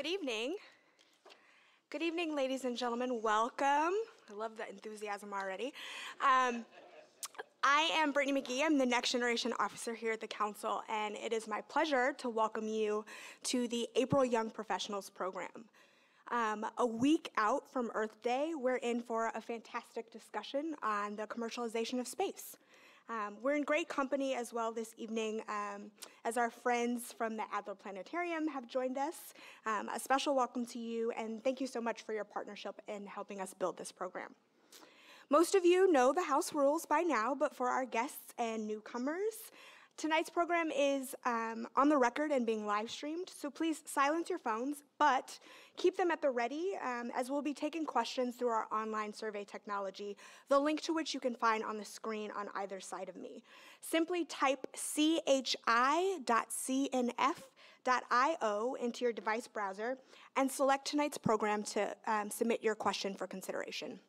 Good evening. Good evening, ladies and gentlemen. Welcome. I love the enthusiasm already. Um, I am Brittany McGee. I'm the Next Generation Officer here at the Council, and it is my pleasure to welcome you to the April Young Professionals Program. Um, a week out from Earth Day, we're in for a fantastic discussion on the commercialization of space. Um, we're in great company as well this evening um, as our friends from the Adler Planetarium have joined us. Um, a special welcome to you and thank you so much for your partnership in helping us build this program. Most of you know the house rules by now, but for our guests and newcomers, Tonight's program is um, on the record and being live streamed, so please silence your phones, but keep them at the ready um, as we'll be taking questions through our online survey technology, the link to which you can find on the screen on either side of me. Simply type chi.cnf.io into your device browser and select tonight's program to um, submit your question for consideration.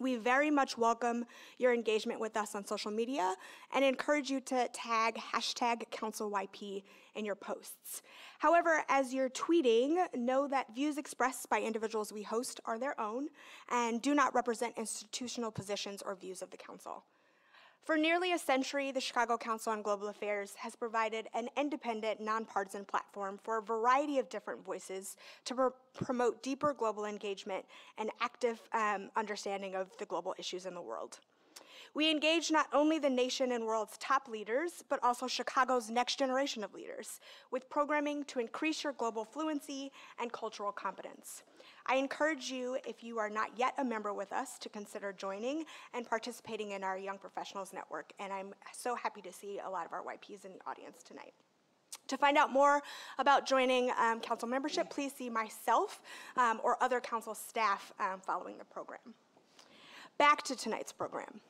We very much welcome your engagement with us on social media and encourage you to tag hashtag CouncilYP in your posts. However, as you're tweeting, know that views expressed by individuals we host are their own and do not represent institutional positions or views of the Council. For nearly a century, the Chicago Council on Global Affairs has provided an independent, nonpartisan platform for a variety of different voices to pr promote deeper global engagement and active um, understanding of the global issues in the world. We engage not only the nation and world's top leaders, but also Chicago's next generation of leaders with programming to increase your global fluency and cultural competence. I encourage you, if you are not yet a member with us, to consider joining and participating in our Young Professionals Network, and I'm so happy to see a lot of our YPs in the audience tonight. To find out more about joining um, council membership, please see myself um, or other council staff um, following the program. Back to tonight's program.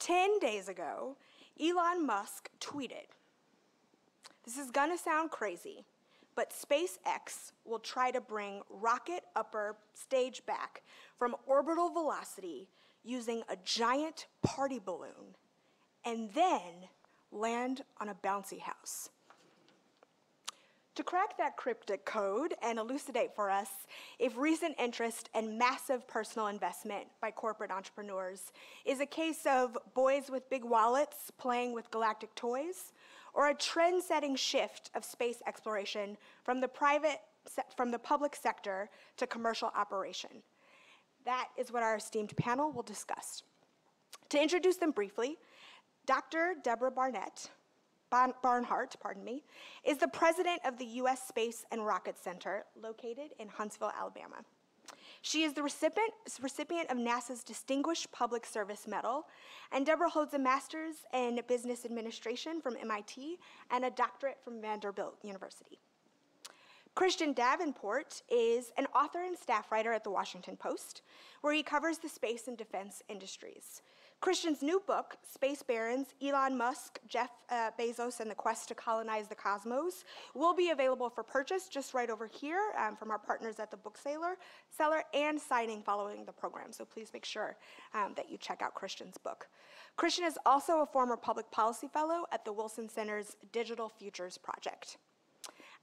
10 days ago, Elon Musk tweeted, this is gonna sound crazy, but SpaceX will try to bring rocket upper stage back from orbital velocity using a giant party balloon and then land on a bouncy house. To crack that cryptic code and elucidate for us if recent interest and massive personal investment by corporate entrepreneurs is a case of boys with big wallets playing with galactic toys, or a trend-setting shift of space exploration from the private from the public sector to commercial operation. That is what our esteemed panel will discuss. To introduce them briefly, Dr. Deborah Barnett, Barnhart, pardon me, is the president of the U.S. Space and Rocket Center located in Huntsville, Alabama. She is the recipient, recipient of NASA's Distinguished Public Service Medal, and Deborah holds a master's in business administration from MIT and a doctorate from Vanderbilt University. Christian Davenport is an author and staff writer at the Washington Post, where he covers the space and defense industries. Christian's new book, Space Barons, Elon Musk, Jeff uh, Bezos, and the Quest to Colonize the Cosmos, will be available for purchase just right over here um, from our partners at the bookseller seller, and signing following the program. So please make sure um, that you check out Christian's book. Christian is also a former public policy fellow at the Wilson Center's Digital Futures Project.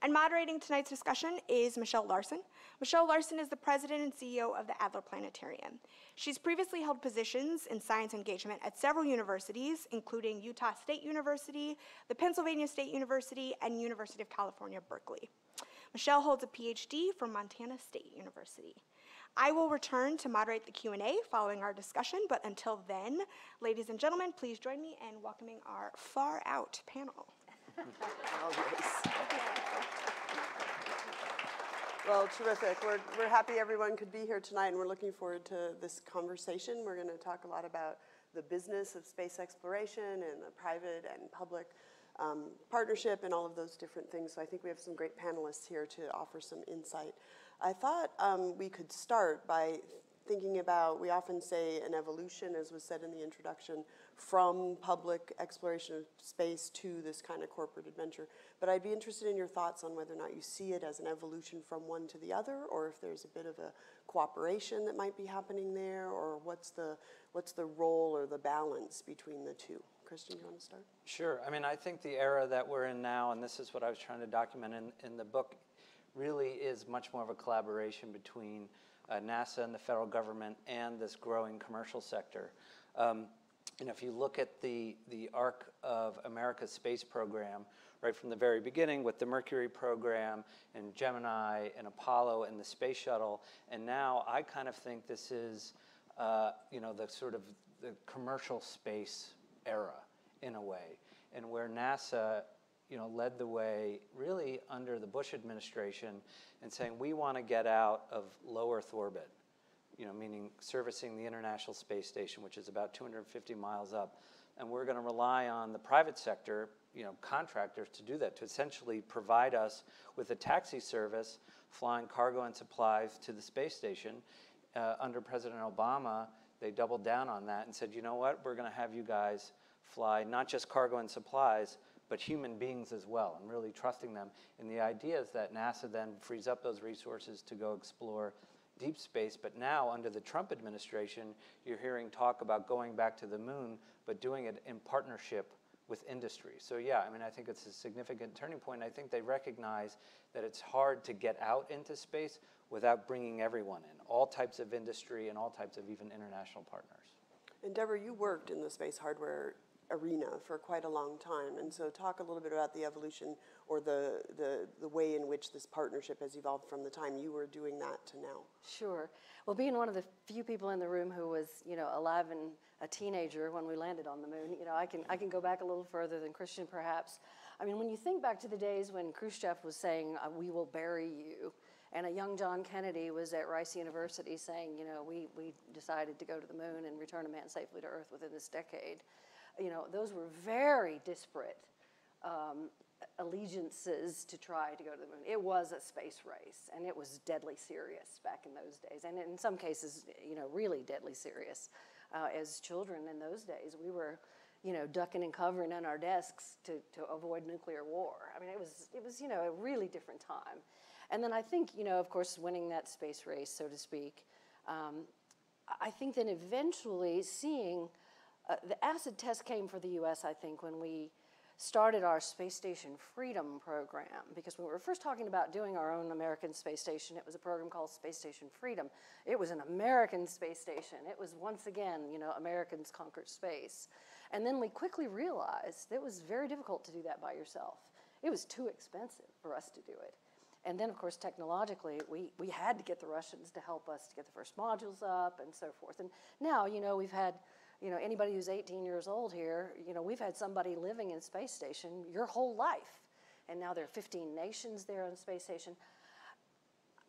And moderating tonight's discussion is Michelle Larson. Michelle Larson is the president and CEO of the Adler Planetarium. She's previously held positions in science engagement at several universities, including Utah State University, the Pennsylvania State University, and University of California, Berkeley. Michelle holds a PhD from Montana State University. I will return to moderate the Q&A following our discussion, but until then, ladies and gentlemen, please join me in welcoming our far out panel. Well, terrific. We're, we're happy everyone could be here tonight, and we're looking forward to this conversation. We're going to talk a lot about the business of space exploration and the private and public um, partnership and all of those different things. So I think we have some great panelists here to offer some insight. I thought um, we could start by thinking about, we often say an evolution, as was said in the introduction, from public exploration of space to this kind of corporate adventure. But I'd be interested in your thoughts on whether or not you see it as an evolution from one to the other, or if there's a bit of a cooperation that might be happening there, or what's the, what's the role or the balance between the two. Christian, you want to start? Sure. I mean, I think the era that we're in now, and this is what I was trying to document in, in the book, really is much more of a collaboration between uh, NASA and the federal government and this growing commercial sector. Um, and if you look at the, the arc of America's space program, right from the very beginning with the Mercury program and Gemini and Apollo and the space shuttle, and now I kind of think this is, uh, you know, the sort of the commercial space era in a way, and where NASA, you know, led the way really under the Bush administration and saying we want to get out of low Earth orbit you know, meaning servicing the International Space Station, which is about 250 miles up. And we're going to rely on the private sector, you know, contractors to do that, to essentially provide us with a taxi service flying cargo and supplies to the space station. Uh, under President Obama, they doubled down on that and said, you know what, we're going to have you guys fly not just cargo and supplies, but human beings as well, and really trusting them. And the idea is that NASA then frees up those resources to go explore deep space, but now under the Trump administration, you're hearing talk about going back to the moon, but doing it in partnership with industry. So yeah, I mean, I think it's a significant turning point. I think they recognize that it's hard to get out into space without bringing everyone in, all types of industry and all types of even international partners. And Deborah, you worked in the space hardware arena for quite a long time. And so talk a little bit about the evolution or the, the, the way in which this partnership has evolved from the time you were doing that to now. Sure. Well, being one of the few people in the room who was, you know, alive and a teenager when we landed on the moon, you know, I can, I can go back a little further than Christian perhaps. I mean, when you think back to the days when Khrushchev was saying, uh, we will bury you, and a young John Kennedy was at Rice University saying, you know, we, we decided to go to the moon and return a man safely to Earth within this decade you know, those were very disparate um, allegiances to try to go to the moon. It was a space race, and it was deadly serious back in those days, and in some cases, you know, really deadly serious. Uh, as children in those days, we were, you know, ducking and covering on our desks to, to avoid nuclear war. I mean, it was, it was, you know, a really different time. And then I think, you know, of course, winning that space race, so to speak, um, I think then eventually seeing uh, the acid test came for the US, I think, when we started our Space Station Freedom program. Because when we were first talking about doing our own American space station, it was a program called Space Station Freedom. It was an American space station. It was once again, you know, Americans conquered space. And then we quickly realized it was very difficult to do that by yourself. It was too expensive for us to do it. And then, of course, technologically, we, we had to get the Russians to help us to get the first modules up and so forth. And now, you know, we've had you know, anybody who's 18 years old here, you know, we've had somebody living in space station your whole life. And now there are 15 nations there on space station.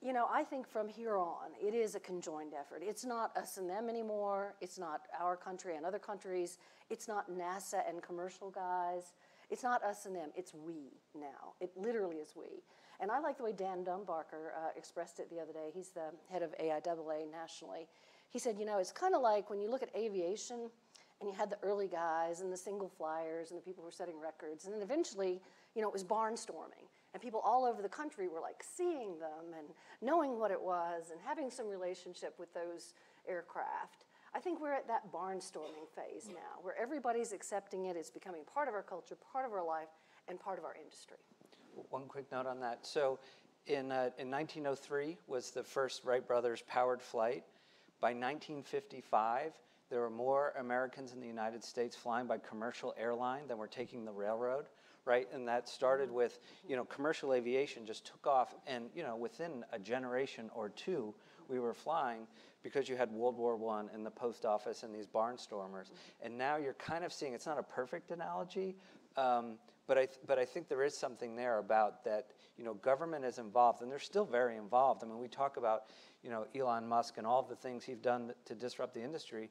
You know, I think from here on, it is a conjoined effort. It's not us and them anymore. It's not our country and other countries. It's not NASA and commercial guys. It's not us and them. It's we now. It literally is we. And I like the way Dan Dumbacher uh, expressed it the other day. He's the head of AIAA nationally. He said, you know, it's kind of like when you look at aviation and you had the early guys and the single flyers and the people who were setting records. And then eventually, you know, it was barnstorming. And people all over the country were like seeing them and knowing what it was and having some relationship with those aircraft. I think we're at that barnstorming phase now, where everybody's accepting it, it's becoming part of our culture, part of our life, and part of our industry. One quick note on that. So in, uh, in 1903 was the first Wright brothers powered flight. By 1955, there were more Americans in the United States flying by commercial airline than were taking the railroad, right? And that started mm-hmm. with, you know, commercial aviation just took off, and you know, within a generation or two, we were flying because you had World War One and the post office and these barnstormers, mm-hmm. and now you're kind of seeing. It's not a perfect analogy, um, but I, but I think there is something there about that, you know, government is involved, and they're still very involved. I mean, we talk about, you know, Elon Musk and all the things he's done to disrupt the industry.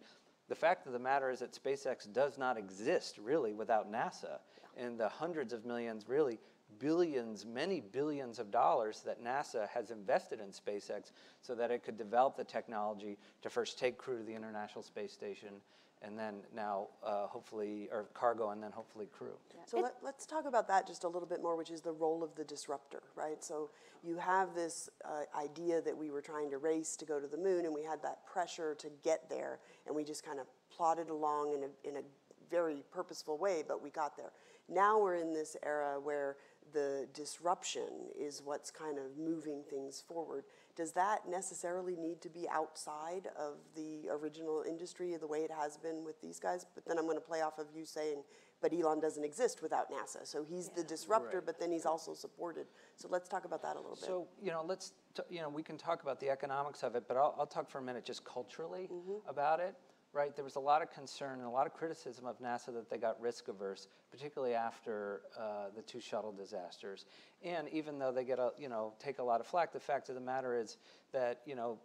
The fact of the matter is that SpaceX does not exist really without NASA and the hundreds of millions, really billions, many billions of dollars that NASA has invested in SpaceX so that it could develop the technology to first take crew to the International Space Station and then now uh, hopefully, or cargo and then hopefully crew. So let, us talk about that just a little bit more, which is the role of the disruptor, right? So you have this uh, idea that we were trying to race to go to the moon, and we had that pressure to get there, and we just kind of plodded along in a, in a very purposeful way, but we got there. Now we're in this era where the disruption is what's kind of moving things forward. Does that necessarily need to be outside of the original industry the way it has been with these guys? But then I'm going to play off of you saying, but Elon doesn't exist without NASA. So he's the disruptor, Right. but then he's also supported. So let's talk about that a little bit. So, you know, let's, t- you know, we can talk about the economics of it, but I'll, I'll talk for a minute just culturally mm-hmm. about it, right? There was a lot of concern and a lot of criticism of NASA that they got risk averse, particularly after uh, the two shuttle disasters. And even though they get a, you know, take a lot of flack, the fact of the matter is that, you know,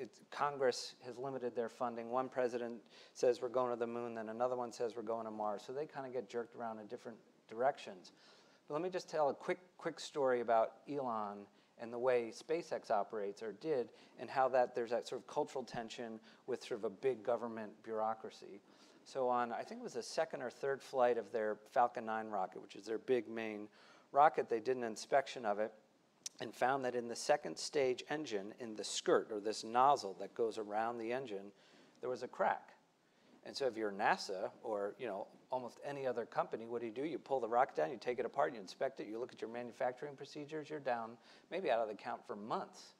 it, Congress has limited their funding. One president says we're going to the moon, then another one says we're going to Mars. So they kind of get jerked around in different directions. But let me just tell a quick, quick story about Elon and the way SpaceX operates or did, and how that there's that sort of cultural tension with sort of a big government bureaucracy. So on, I think it was the second or third flight of their Falcon 9 rocket, which is their big main rocket, they did an inspection of it and found that in the second stage engine, in the skirt or this nozzle that goes around the engine, there was a crack. And so if you're NASA or you know almost any other company, what do you do? You pull the rocket down, you take it apart, you inspect it, you look at your manufacturing procedures, you're down maybe out of the count for months.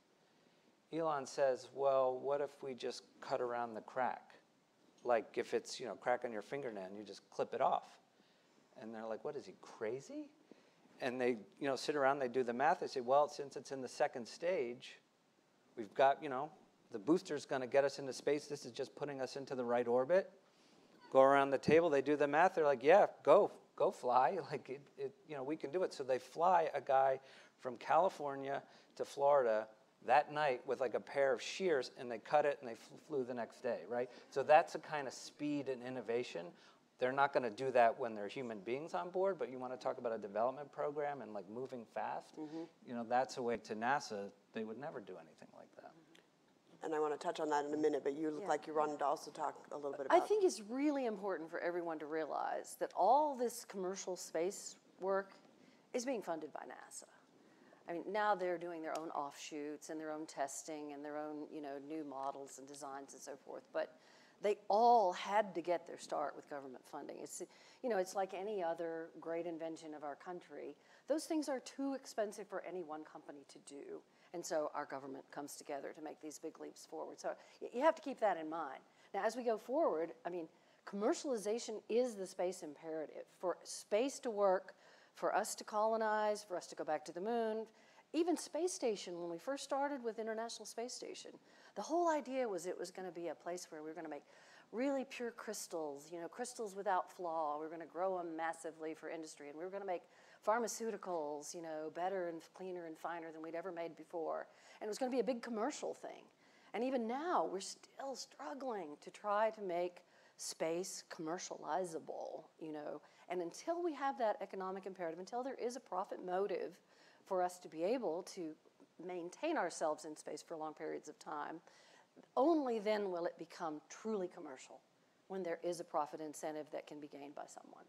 Elon says, well, what if we just cut around the crack? Like if it's, you know, crack on your fingernail and you just clip it off. And they're like, what is he, crazy? And they, you know, sit around, they do the math. They say, well, since it's in the second stage, we've got, you know, the booster's going to get us into space. This is just putting us into the right orbit. Go around the table, they do the math. They're like, yeah, go, go fly. Like, it, it, you know, we can do it. So they fly a guy from California to Florida that night with like a pair of shears and they cut it and they fl- flew the next day, right? So that's a kind of speed and innovation. They're not going to do that when they're human beings on board, but you want to talk about a development program and like moving fast. Mm-hmm. You know, that's a way to NASA. They would never do anything like that. And I want to touch on that in a minute, but you look Yeah. like you wanted to also talk a little bit about. I think it's really important for everyone to realize that all this commercial space work is being funded by NASA. I mean, now they're doing their own offshoots and their own testing and their own, you know, new models and designs and so forth. But they all had to get their start with government funding. It's, you know, it's like any other great invention of our country. Those things are too expensive for any one company to do. And so our government comes together to make these big leaps forward. So you have to keep that in mind. Now, as we go forward, I mean, commercialization is the space imperative. For space to work, for us to colonize, for us to go back to the moon, even space station, when we first started with International Space Station, the whole idea was it was going to be a place where we were going to make really pure crystals, you know, crystals without flaw. We were going to grow them massively for industry, and we were going to make pharmaceuticals, you know, better and cleaner and finer than we'd ever made before. And it was going to be a big commercial thing. And even now, we're still struggling to try to make space commercializable, you know. And until we have that economic imperative, until there is a profit motive for us to be able to maintain ourselves in space for long periods of time, only then will it become truly commercial, when there is a profit incentive that can be gained by someone.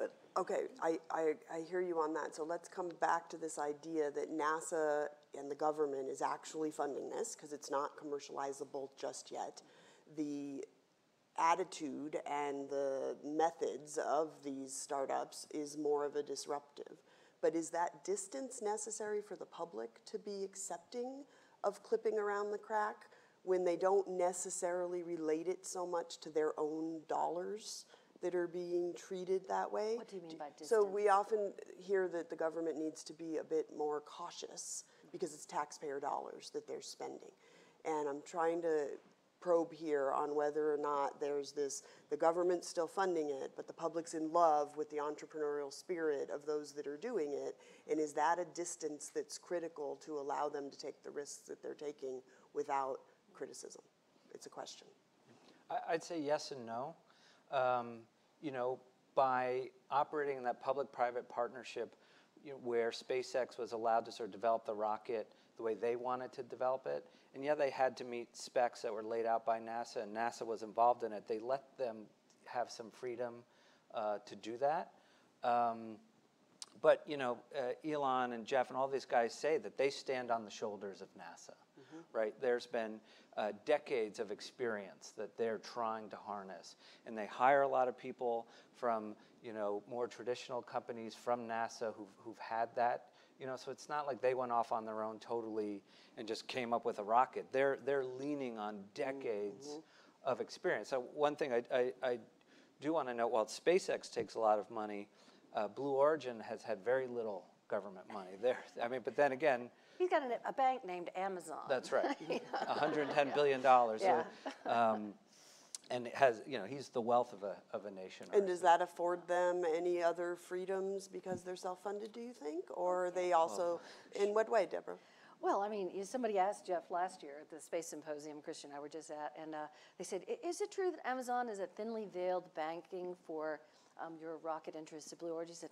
But, okay, I, I, I hear you on that. So let's come back to this idea that NASA and the government is actually funding this because it's not commercializable just yet. The attitude and the methods of these startups is more of a disruptive. But is that distance necessary for the public to be accepting of clipping around the crack when they don't necessarily relate it so much to their own dollars that are being treated that way? What do you mean by distance? So we often hear that the government needs to be a bit more cautious because it's taxpayer dollars that they're spending. And I'm trying to probe here on whether or not there's this, the government's still funding it, but the public's in love with the entrepreneurial spirit of those that are doing it. And is that a distance that's critical to allow them to take the risks that they're taking without criticism? It's a question. I'd say yes and no. Um, you know, by operating in that public-private partnership, you know, where SpaceX was allowed to sort of develop the rocket the way they wanted to develop it, and yeah, they had to meet specs that were laid out by NASA, and NASA was involved in it. They let them have some freedom uh, to do that. Um, but you know, uh, Elon and Jeff and all these guys say that they stand on the shoulders of NASA. right? There's been uh, decades of experience that they're trying to harness, and they hire a lot of people from you know more traditional companies from NASA who've, who've had that. You know, so it's not like they went off on their own totally and just came up with a rocket. They're they're leaning on decades of experience. So one thing I, I, I do want to note, while SpaceX takes a lot of money, uh, Blue Origin has had very little government money there. I mean, but then again, He's got an, a bank named Amazon. that's right, 110 billion dollars. Yeah. So, um, and it has, you know, he's the wealth of a of a nation. And does that afford them any other freedoms because they're self-funded, do you think? Or are they also, in what way, Deborah? Well, I mean, somebody asked Jeff last year at the Space Symposium Christian and I were just at, and uh, they said, "I- is it true that Amazon is a thinly veiled banking for um, your rocket interests at Blue Origin? He said,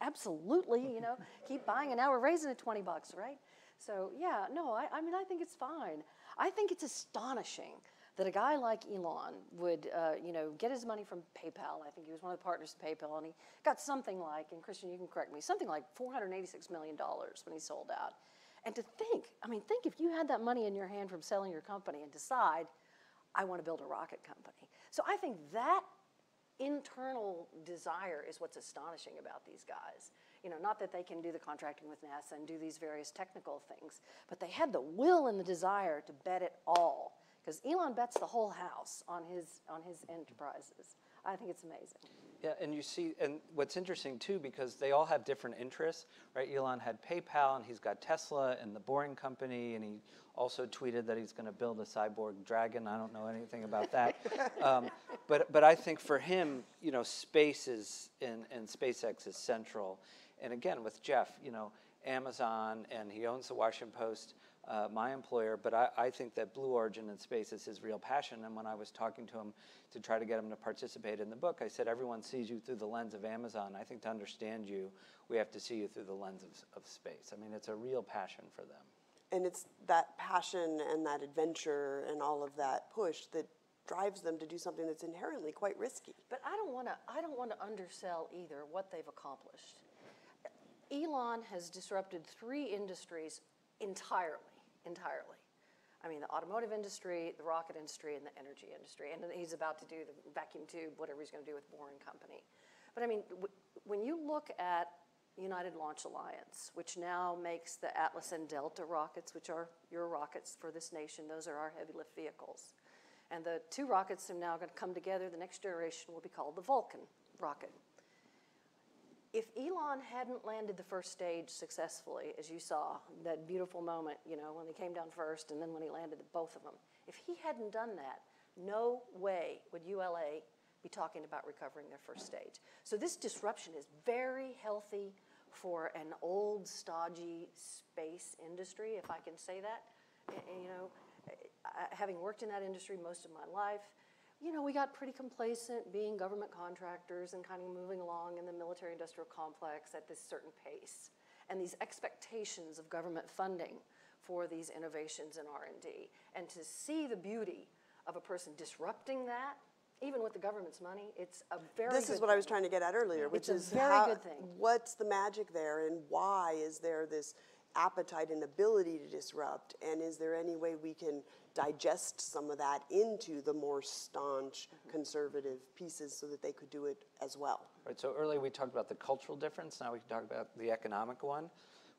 absolutely, you know, keep buying, and now we're raising it 20 bucks, right? So, yeah, no, I, I mean, I think it's fine. I think it's astonishing that a guy like Elon would, uh, you know, get his money from PayPal. I think he was one of the partners of PayPal, and he got something like, and Christian, you can correct me, something like $486 million when he sold out. And to think, I mean, think if you had that money in your hand from selling your company and decide, I want to build a rocket company. So I think that internal desire is what's astonishing about these guys. You know, not that they can do the contracting with NASA and do these various technical things, but they had the will and the desire to bet it all. Because Elon bets the whole house on his on his enterprises. I think it's amazing. Yeah, and you see, and what's interesting too, because they all have different interests, right? Elon had PayPal, and he's got Tesla and the Boring Company, and he also tweeted that he's going to build a cyborg dragon. I don't know anything about that, um, but but I think for him, you know, space is and and SpaceX is central, and again with Jeff, you know, Amazon, and he owns the Washington Post. Uh, my employer, but I, I think that Blue Origin and space is his real passion. And when I was talking to him to try to get him to participate in the book, I said, everyone sees you through the lens of Amazon. I think to understand you, we have to see you through the lens of, of space. I mean, it's a real passion for them. And it's that passion and that adventure and all of that push that drives them to do something that's inherently quite risky. But I don't want to. I don't want to undersell either what they've accomplished. Elon has disrupted three industries entirely. Entirely. I mean, the automotive industry, the rocket industry, and the energy industry. And he's about to do the vacuum tube, whatever he's going to do with Boring Company. But I mean, when you look at United Launch Alliance, which now makes the Atlas and Delta rockets, which are your rockets for this nation, those are our heavy lift vehicles. And the two rockets are now going to come together. The next generation will be called the Vulcan rocket. If Elon hadn't landed the first stage successfully, as you saw, that beautiful moment, you know, when he came down first and then when he landed both of them, if he hadn't done that, no way would ULA be talking about recovering their first stage. So this disruption is very healthy for an old, stodgy space industry, if I can say that. And, and, you know, eh, having worked in that industry most of my life, you know, we got pretty complacent being government contractors and kind of moving along in the military industrial complex at this certain pace. And these expectations of government funding for these innovations in R&D. And to see the beauty of a person disrupting that, even with the government's money, it's a very This is what I was trying to get at earlier, which a is very how, good thing. what's the magic there and why is there this appetite and ability to disrupt? And is there any way we can digest some of that into the more staunch Mm-hmm. conservative pieces so that they could do it as well? Right, so earlier we talked about the cultural difference, now we can talk about the economic one.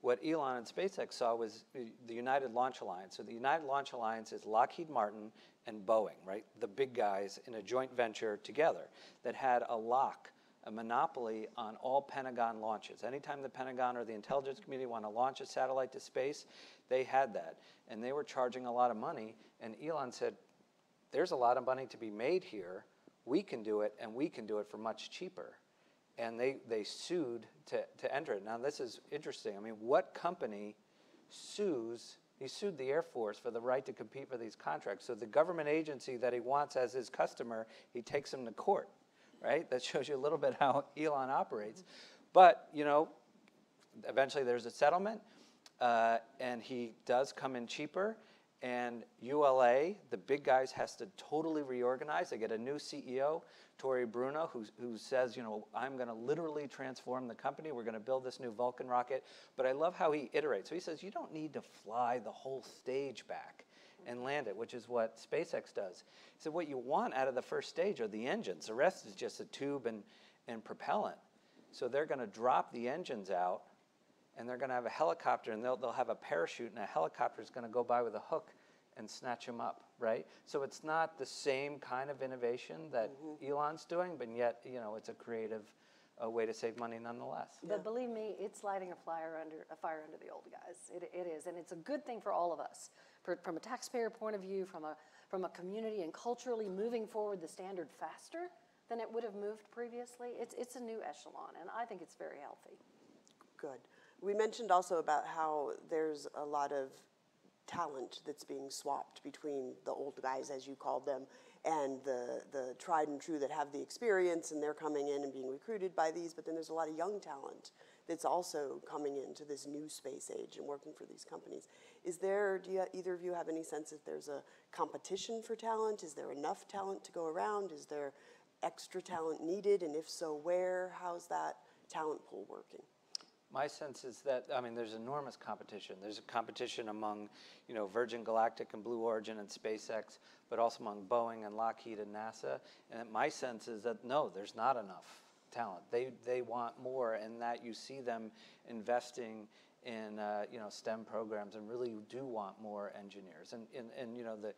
What Elon and SpaceX saw was the the United Launch Alliance. So the United Launch Alliance is Lockheed Martin and Boeing, right? The big guys in a joint venture together that had a lock, a monopoly on all Pentagon launches. Anytime the Pentagon or the intelligence community want to launch a satellite to space, they had that. And they were charging a lot of money, and Elon said, there's a lot of money to be made here. We can do it, and we can do it for much cheaper. And they, they sued to, to enter it. Now, this is interesting. I mean, what company sues? He sued the Air Force for the right to compete for these contracts. So the government agency that he wants as his customer, he takes him to court, right? That shows you a little bit how Elon operates. But, you know, eventually there's a settlement, uh, and he does come in cheaper. And ULA, the big guys, has to totally reorganize. They get a new CEO, Tory Bruno, who, who says, you know, I'm going to literally transform the company. We're going to build this new Vulcan rocket. But I love how he iterates. So he says, you don't need to fly the whole stage back and land it, which is what SpaceX does. So what you want out of the first stage are the engines. The rest is just a tube and, and propellant. So they're going to drop the engines out and they're going to have a helicopter and they'll, they'll have a parachute and a helicopter is going to go by with a hook and snatch them up right so it's not the same kind of innovation that elon's doing but yet you know it's a creative uh, way to save money nonetheless But believe me, it's lighting a fire under a fire under the old guys. It, it is, and it's a good thing for all of us, for, from a taxpayer point of view, from a from a community and culturally moving forward the standard faster than it would have moved previously. It's it's a new echelon, and I think it's very healthy. Good. We mentioned also about how there's a lot of talent that's being swapped between the old guys, as you called them, and the, the tried and true that have the experience and they're coming in and being recruited by these. But then there's a lot of young talent that's also coming into this new space age and working for these companies. Is there, do you, either of you have any sense if there's a competition for talent? Is there enough talent to go around? Is there extra talent needed? And if so, where? How's that talent pool working? My sense is that I mean, there's enormous competition. There's a competition among, you know, Virgin Galactic and Blue Origin and SpaceX, but also among Boeing and Lockheed and NASA. And my sense is that no, there's not enough talent. They they want more, and that you see them investing in uh, you know STEM programs and really do want more engineers. And and, and you know the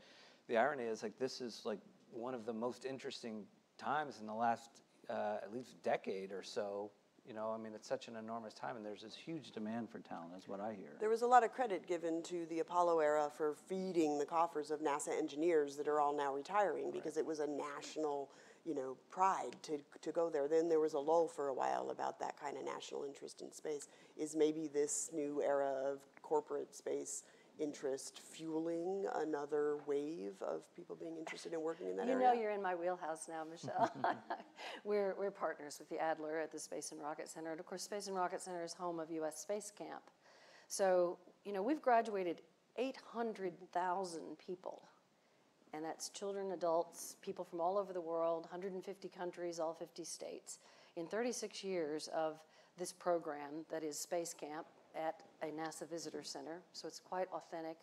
the irony is like this is like one of the most interesting times in the last uh, at least decade or so you know, I mean, it's such an enormous time, and there's this huge demand for talent, is what I hear. There was a lot of credit given to the Apollo era for feeding the coffers of NASA engineers that are all now retiring because it was a national, you know, pride to, to go there. Then there was a lull for a while about that kind of national interest in space. Is maybe this new era of corporate space interest fueling another wave of people being interested in working in that You area? know you're in my wheelhouse now, Michelle. Mm-hmm. we're, we're partners with the Adler at the Space and Rocket Center. And of course, Space and Rocket Center is home of U.S. Space Camp. So, you know, we've graduated 800,000 people. And that's children, adults, people from all over the world, 150 countries, all 50 states, in 36 years of this program that is Space Camp at a NASA Visitor Center. So it's quite authentic.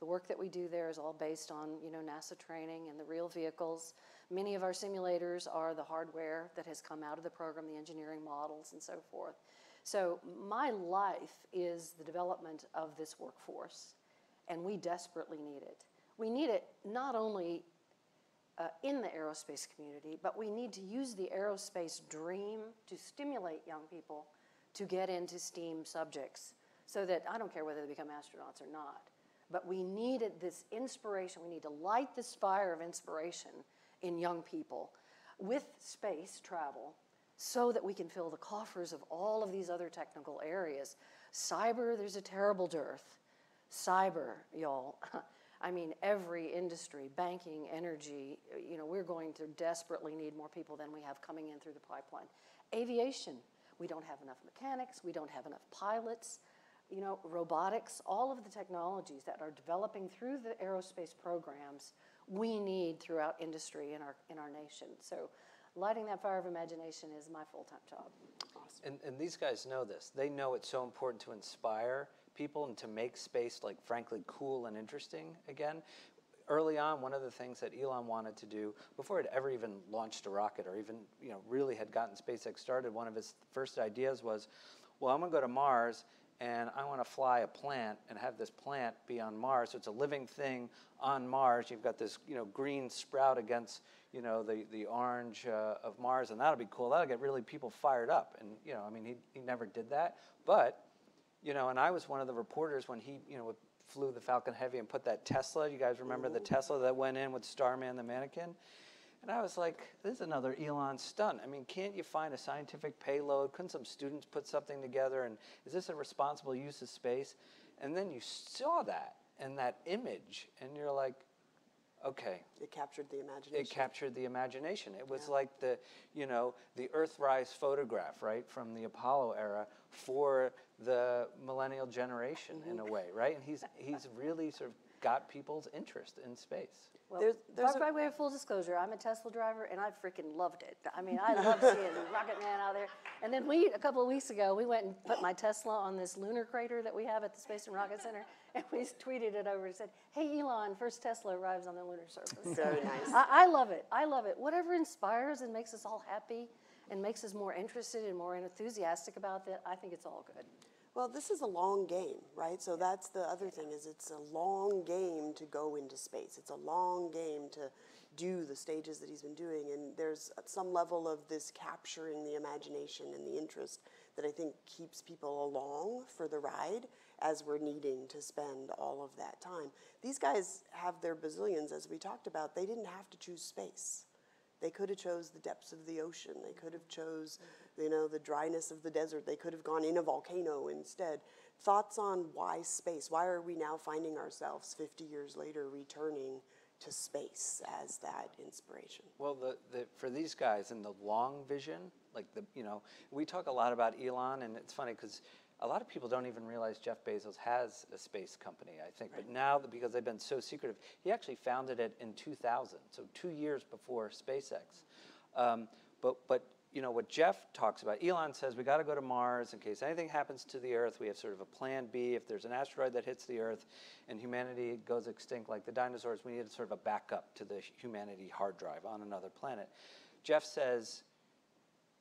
The work that we do there is all based on, you know, NASA training and the real vehicles. Many of our simulators are the hardware that has come out of the program, the engineering models and so forth. So my life is the development of this workforce, and we desperately need it. We need it not only uh, in the aerospace community, but we need to use the aerospace dream to stimulate young people to get into STEAM subjects so that I don't care whether they become astronauts or not. But we needed this inspiration. We need to light this fire of inspiration in young people with space travel so that we can fill the coffers of all of these other technical areas. Cyber, there's a terrible dearth. Cyber, y'all. I mean, every industry, banking, energy, you know, we're going to desperately need more people than we have coming in through the pipeline. Aviation, we don't have enough mechanics, we don't have enough pilots, you know, robotics, all of the technologies that are developing through the aerospace programs, we need throughout industry in our, in our nation. So lighting that fire of imagination is my full-time job. Awesome. And, and these guys know this. They know it's so important to inspire people and to make space, like, frankly, cool and interesting again. Early on, one of the things that Elon wanted to do, before he'd ever even launched a rocket or even, you know, really had gotten SpaceX started, one of his first ideas was, well, I'm going to go to Mars and I want to fly a plant and have this plant be on Mars. So it's a living thing on Mars. You've got this, you know, green sprout against, you know, the, the orange uh, of Mars, and that'll be cool. That'll get really people fired up. And, you know, I mean, he, he never did that. But, you know, and I was one of the reporters when he, you know, flew the Falcon Heavy and put that Tesla. You guys remember the Tesla that went in with Starman the mannequin? And I was like, this is another Elon stunt. I mean, can't you find a scientific payload? Couldn't some students put something together? And is this a responsible use of space? And then you saw that and that image, and you're like, okay, It captured the imagination. it captured the imagination. It was like the, you know, the Earthrise photograph, right, from the Apollo era for the millennial generation in a mm-hmm. way, right? And he's he's really sort of got people's interest in space. Well, There's- there's by, a- by way of full disclosure, I'm a Tesla driver, and I freaking loved it. I mean, I love seeing Rocket Man out there. And then we, a couple of weeks ago, we went and put my Tesla on this lunar crater that we have at the Space and Rocket Center, and we tweeted it over and said, "Hey, Elon, first Tesla arrives on the lunar surface." Very nice. I, I love it. I love it. Whatever inspires and makes us all happy, and makes us more interested and more enthusiastic about that, I think it's all good. Well, this is a long game, right? So that's the other thing is it's a long game to go into space. It's a long game to do the stages that he's been doing, and there's some level of this capturing the imagination and the interest that I think keeps people along for the ride as we're needing to spend all of that time. These guys have their bazillions, as we talked about. They didn't have to choose space. They could have chose the depths of the ocean. They could have chose, mm-hmm. You know, the dryness of the desert. They could have gone in a volcano instead. Thoughts on why space? Why are we now finding ourselves 50 years later returning to space as that inspiration? Well, the, the, for these guys in the long vision, like the, you know, we talk a lot about Elon, and it's funny because a lot of people don't even realize Jeff Bezos has a space company, I think. But now, because they've been so secretive, he actually founded it in 2000, so two years before SpaceX. Um, but, but, you know, what Jeff talks about, Elon says we got to go to Mars in case anything happens to the Earth. We have sort of a plan B. If there's an asteroid that hits the Earth and humanity goes extinct like the dinosaurs, we need sort of a backup to the humanity hard drive on another planet. Jeff says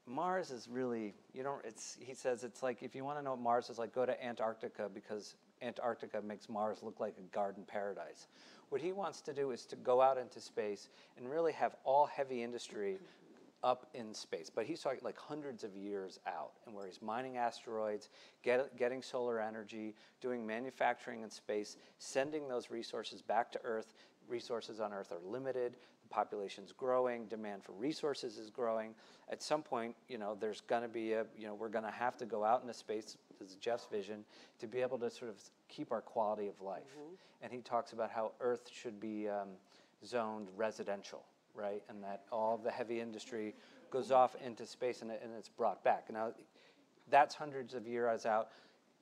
Mars is really, you don't, it's, he says it's like, if you want to know what Mars is like, go to Antarctica because Antarctica makes Mars look like a garden paradise. What he wants to do is to go out into space and really have all heavy industry up in space. But he's talking like hundreds of years out, and where he's mining asteroids, get, getting solar energy, doing manufacturing in space, sending those resources back to Earth. Resources on Earth are limited, the population's growing, demand for resources is growing. At some point, you know, there's going to be a, you know, we're going to have to go out into space, this is Jeff's vision, to be able to sort of keep our quality of life. And he talks about how Earth should be um, zoned residential, right? And that all the heavy industry goes off into space and, and it's brought back. Now, that's hundreds of years out.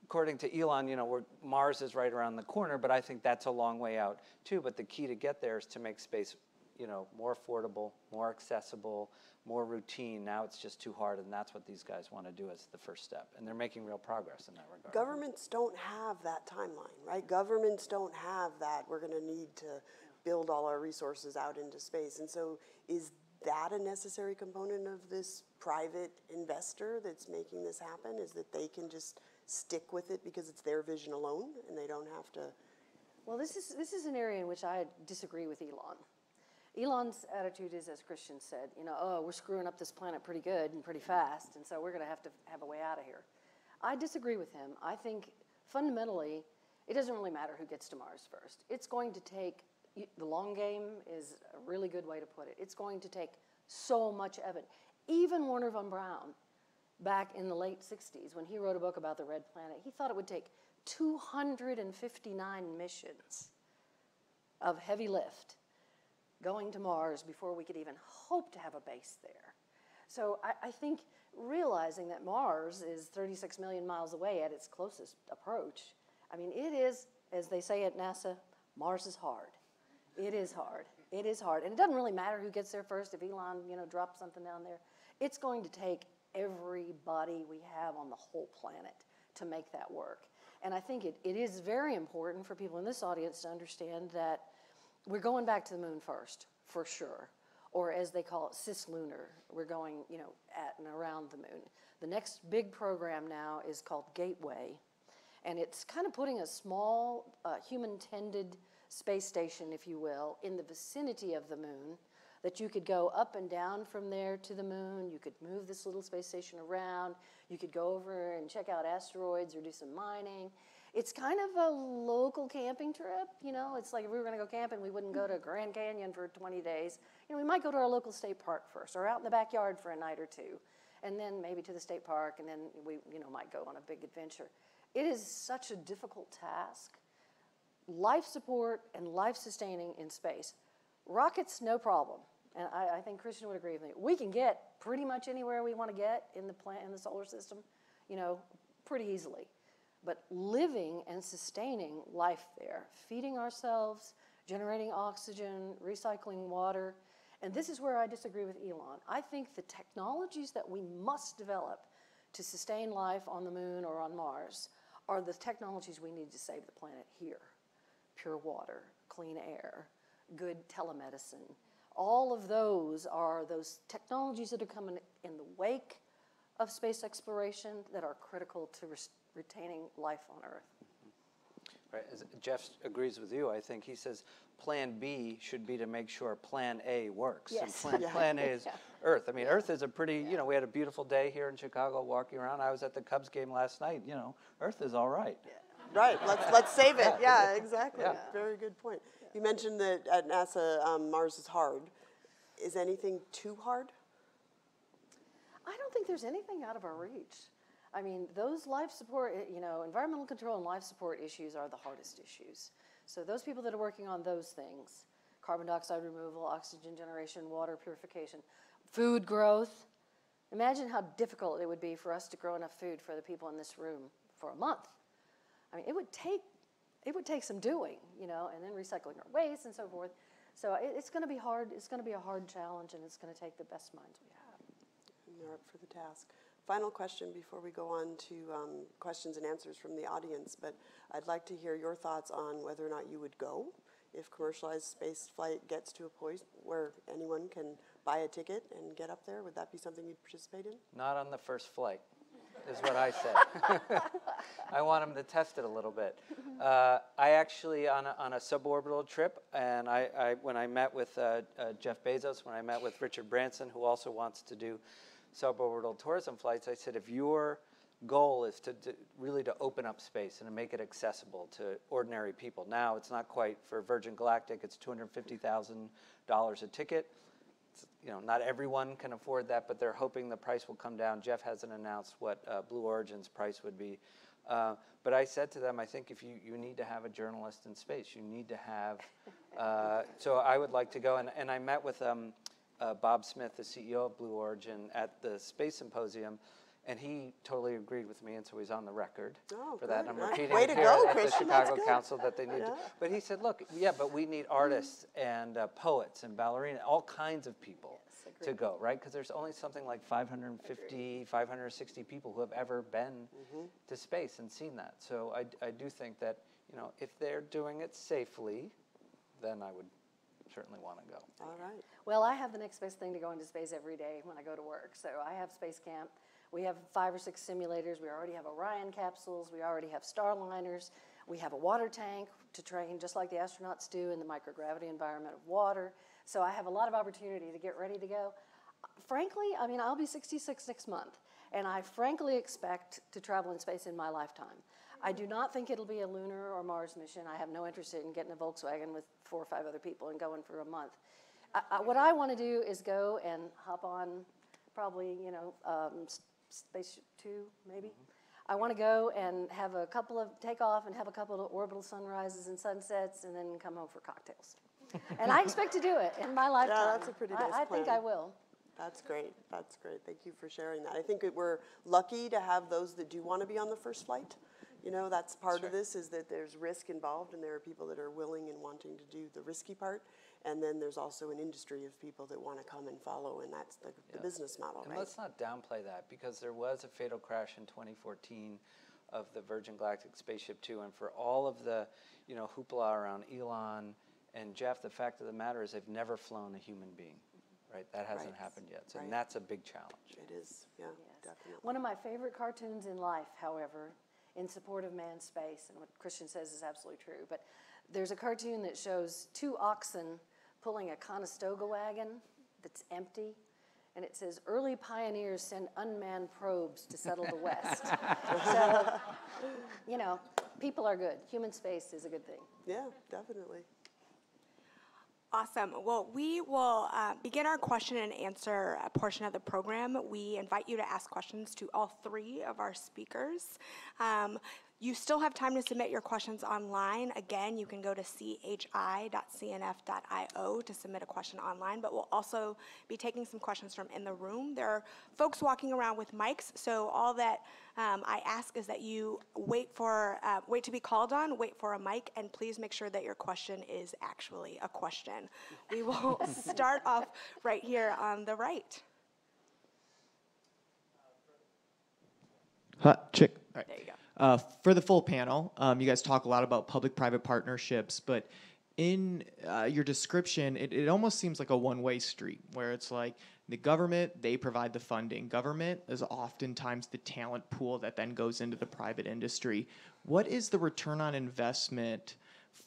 According to Elon, you know, Mars is right around the corner, but I think that's a long way out too. But the key to get there is to make space, you know, more affordable, more accessible, more routine. Now it's just too hard, and that's what these guys want to do as the first step. And they're making real progress in that regard. Governments don't have that timeline, right? Governments don't have that. We're going to need to build all our resources out into space. And so, is that a necessary component of this private investor that's making this happen? Is that they can just stick with it because it's their vision alone and they don't have to? Well, this is, this is an area in which I disagree with Elon. Elon's attitude is, as Christian said, you know, oh, we're screwing up this planet pretty good and pretty fast, and so we're going to have to have a way out of here. I disagree with him. I think fundamentally, it doesn't really matter who gets to Mars first. It's going to take, the long game is a really good way to put it. It's going to take so much it. Even Wernher von Braun, back in the late 60s, when he wrote a book about the red planet, he thought it would take 259 missions of heavy lift going to Mars before we could even hope to have a base there. So I, I, think realizing that Mars is 36 million miles away at its closest approach, I mean, it is, as they say at NASA, Mars is hard. It is hard. It is hard. And it doesn't really matter who gets there first, if Elon, you know, drops something down there. It's going to take everybody we have on the whole planet to make that work. And I think it, it is very important for people in this audience to understand that we're going back to the moon first, for sure. Or as they call it, cislunar. We're going, you know, at and around the moon. The next big program now is called Gateway. And it's kind of putting a small uh, human tended space station, if you will, in the vicinity of the moon that you could go up and down from there to the moon. You could move this little space station around. You could go over and check out asteroids or do some mining. It's kind of a local camping trip, you know. It's like if we were going to go camping, we wouldn't go to Grand Canyon for 20 days. You know, we might go to our local state park first, or out in the backyard for a night or two, and then maybe to the state park, and then we, you know, might go on a big adventure. It is such a difficult task. Life support and life sustaining in space. Rockets, no problem. And I, I, think Christian would agree with me. We can get pretty much anywhere we want to get in the plant in the solar system, you know, pretty easily. but living and sustaining life there, feeding ourselves, generating oxygen, recycling water. And this is where I disagree with Elon. I think the technologies that we must develop to sustain life on the moon or on Mars are the technologies we need to save the planet here pure water, clean air, good telemedicine. All of those are those technologies that are coming in the wake of space exploration that are critical to res- retaining life on Earth. Right, as Jeff agrees with you, I think he says Plan B should be to make sure Plan A works. And Yes. Plan, Yeah. Plan A is Yeah. Earth. I mean, Earth is a pretty, you know, we had a beautiful day here in Chicago walking around. I was at the Cubs game last night, you know, Earth is all right. Right, let's, let's save it, yeah, exactly, Yeah. very good point. You mentioned that at NASA, um, Mars is hard. Is anything too hard? I don't think there's anything out of our reach. I mean, those life support, eh, you know, environmental control and life support issues are the hardest issues. So those people that are working on those things, carbon dioxide removal, oxygen generation, water purification, food growth. Imagine how difficult it would be for us to grow enough food for the people in this room for a month. I mean, it would take, it would take some doing, you know, and then recycling our waste and so forth. So it, it's going to be hard. It's going to be a hard challenge, and it's going to take the best minds we have. And they're up for the task. Final question before we go on to um, questions and answers from the audience, but I'd like to hear your thoughts on whether or not you would go if commercialized space flight gets to a point where anyone can buy a ticket and get up there. Would that be something you'd participate in? Not on the first flight, is what I said. I want them to test it a little bit. Uh, I actually, on a, on a suborbital trip, and I, I when I met with uh, uh, Jeff Bezos, when I met with Richard Branson, who also wants to do suborbital tourism flights, I said, if your goal is to, to really to open up space and to make it accessible to ordinary people. Now, it's not quite for Virgin Galactic, it's $250,000 a ticket you know, not everyone can afford that, but they're hoping the price will come down. Jeff hasn't announced what uh, Blue Origin's price would be. Uh, but I said to them, I think if you, you need to have a journalist in space, you need to have. Uh, so I would like to go. And, and I met with um, uh, Bob Smith, the CEO of Blue Origin, at the Space Symposium. And he totally agreed with me, and so he's on the record Oh, for that. good. And I'm repeating Way it to here go, at the Christian. That's Chicago. Council that they need to. But he said, look, yeah, but we need artists and uh, poets and ballerina, all kinds of people Yes, to go, right? Because there's only something like 550, 560 people who have ever been to space and seen that. So I, I do think that, you know, if they're doing it safely, then I would certainly want to go. All right. Well, I have the next best thing to go into space every day when I go to work. So I have Space Camp. We have five or six simulators. We already have Orion capsules. We already have Starliners. We have a water tank to train, just like the astronauts do in the microgravity environment of water. So I have a lot of opportunity to get ready to go. Frankly, I mean, I'll be 66 next month, and I frankly expect to travel in space in my lifetime. I do not think it'll be a lunar or Mars mission. I have no interest in getting a Volkswagen with four or five other people and going for a month. I, I, what I want to do is go and hop on, probably you know, um, S- spaceship two maybe. Mm-hmm. I want to go and have a couple of take off and have a couple of orbital sunrises and sunsets, and then come home for cocktails. and I expect to do it in my lifetime. that's a pretty I- nice I, think plan. I will. That's great. That's great. Thank you for sharing that. I think we're lucky to have those that do want to be on the first flight. You know, that's part of this is that there's risk involved, and there are people that are willing and wanting to do the risky part. And then there's also an industry of people that want to come and follow, and that's the, the business model, And right? let's not downplay that because there was a fatal crash in 2014 of the Virgin Galactic Spaceship Two, and for all of the, you know, hoopla around Elon and Jeff, the fact of the matter is they've never flown a human being, right? That hasn't Right. happened yet, so Right. and that's a big challenge. It is, yeah, Yes. definitely. One of my favorite cartoons in life, however, in support of man's space, and what Christian says is absolutely true, but there's a cartoon that shows two oxen pulling a Conestoga wagon that's empty, and it says, Early pioneers send unmanned probes to settle the West. so, you know, people are good. Human space is a good thing. Yeah, definitely. Awesome. Well, we will uh, begin our question and answer uh, portion of the program. We invite you to ask questions to all three of our speakers. Um, You still have time to submit your questions online. Again, you can go to chi.cnf.io to submit a question online, but we'll also be taking some questions from in the room. There are folks walking around with mics, so all that um, I ask is that you wait for uh, wait to be called on, wait for a mic, and please make sure that your question is actually a question. We will start off right here on the right. Hot chick. All right. There you go. Uh, for the full panel, um, you guys talk a lot about public-private partnerships, but in uh, your description, it, it almost seems like a one-way street where it's like the government they provide the funding. Government is oftentimes the talent pool that then goes into the private industry. What is the return on investment?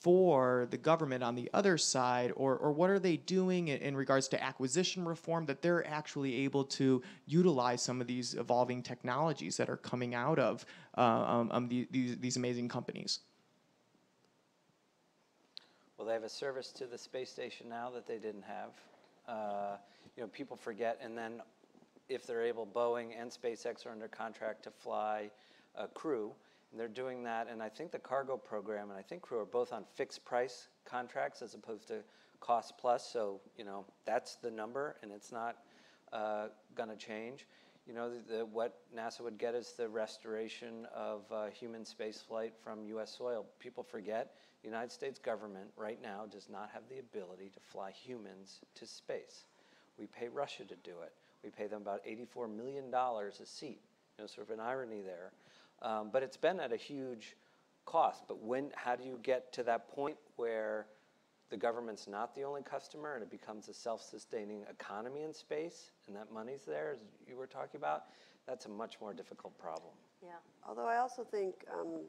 For the government on the other side, or, or what are they doing in, in, regards to acquisition reform that they're actually able to utilize some of these evolving technologies that are coming out of uh, um, um, the, these, these amazing companies? Well, they have a service to the space station now that they didn't have. Uh, you know, people forget, and then if they're able, Boeing and SpaceX are under contract to fly a crew they're doing that, and I think the cargo program and I think Crew are both on fixed price contracts as opposed to cost plus. So, you know, that's the number, and it's not uh, going to change. You know, the, the, what NASA would get is the restoration of uh, human spaceflight from U.S. soil. People forget the United States government right now does not have the ability to fly humans to space. We pay Russia to do it. We pay them about $84 million a seat. You know, sort of an irony there. Um, but it's been at a huge cost. But when, how do you get to that point where the government's not the only customer and it becomes a self-sustaining economy in space and that money's there, as you were talking about? That's a much more difficult problem. Yeah. Although I also think um,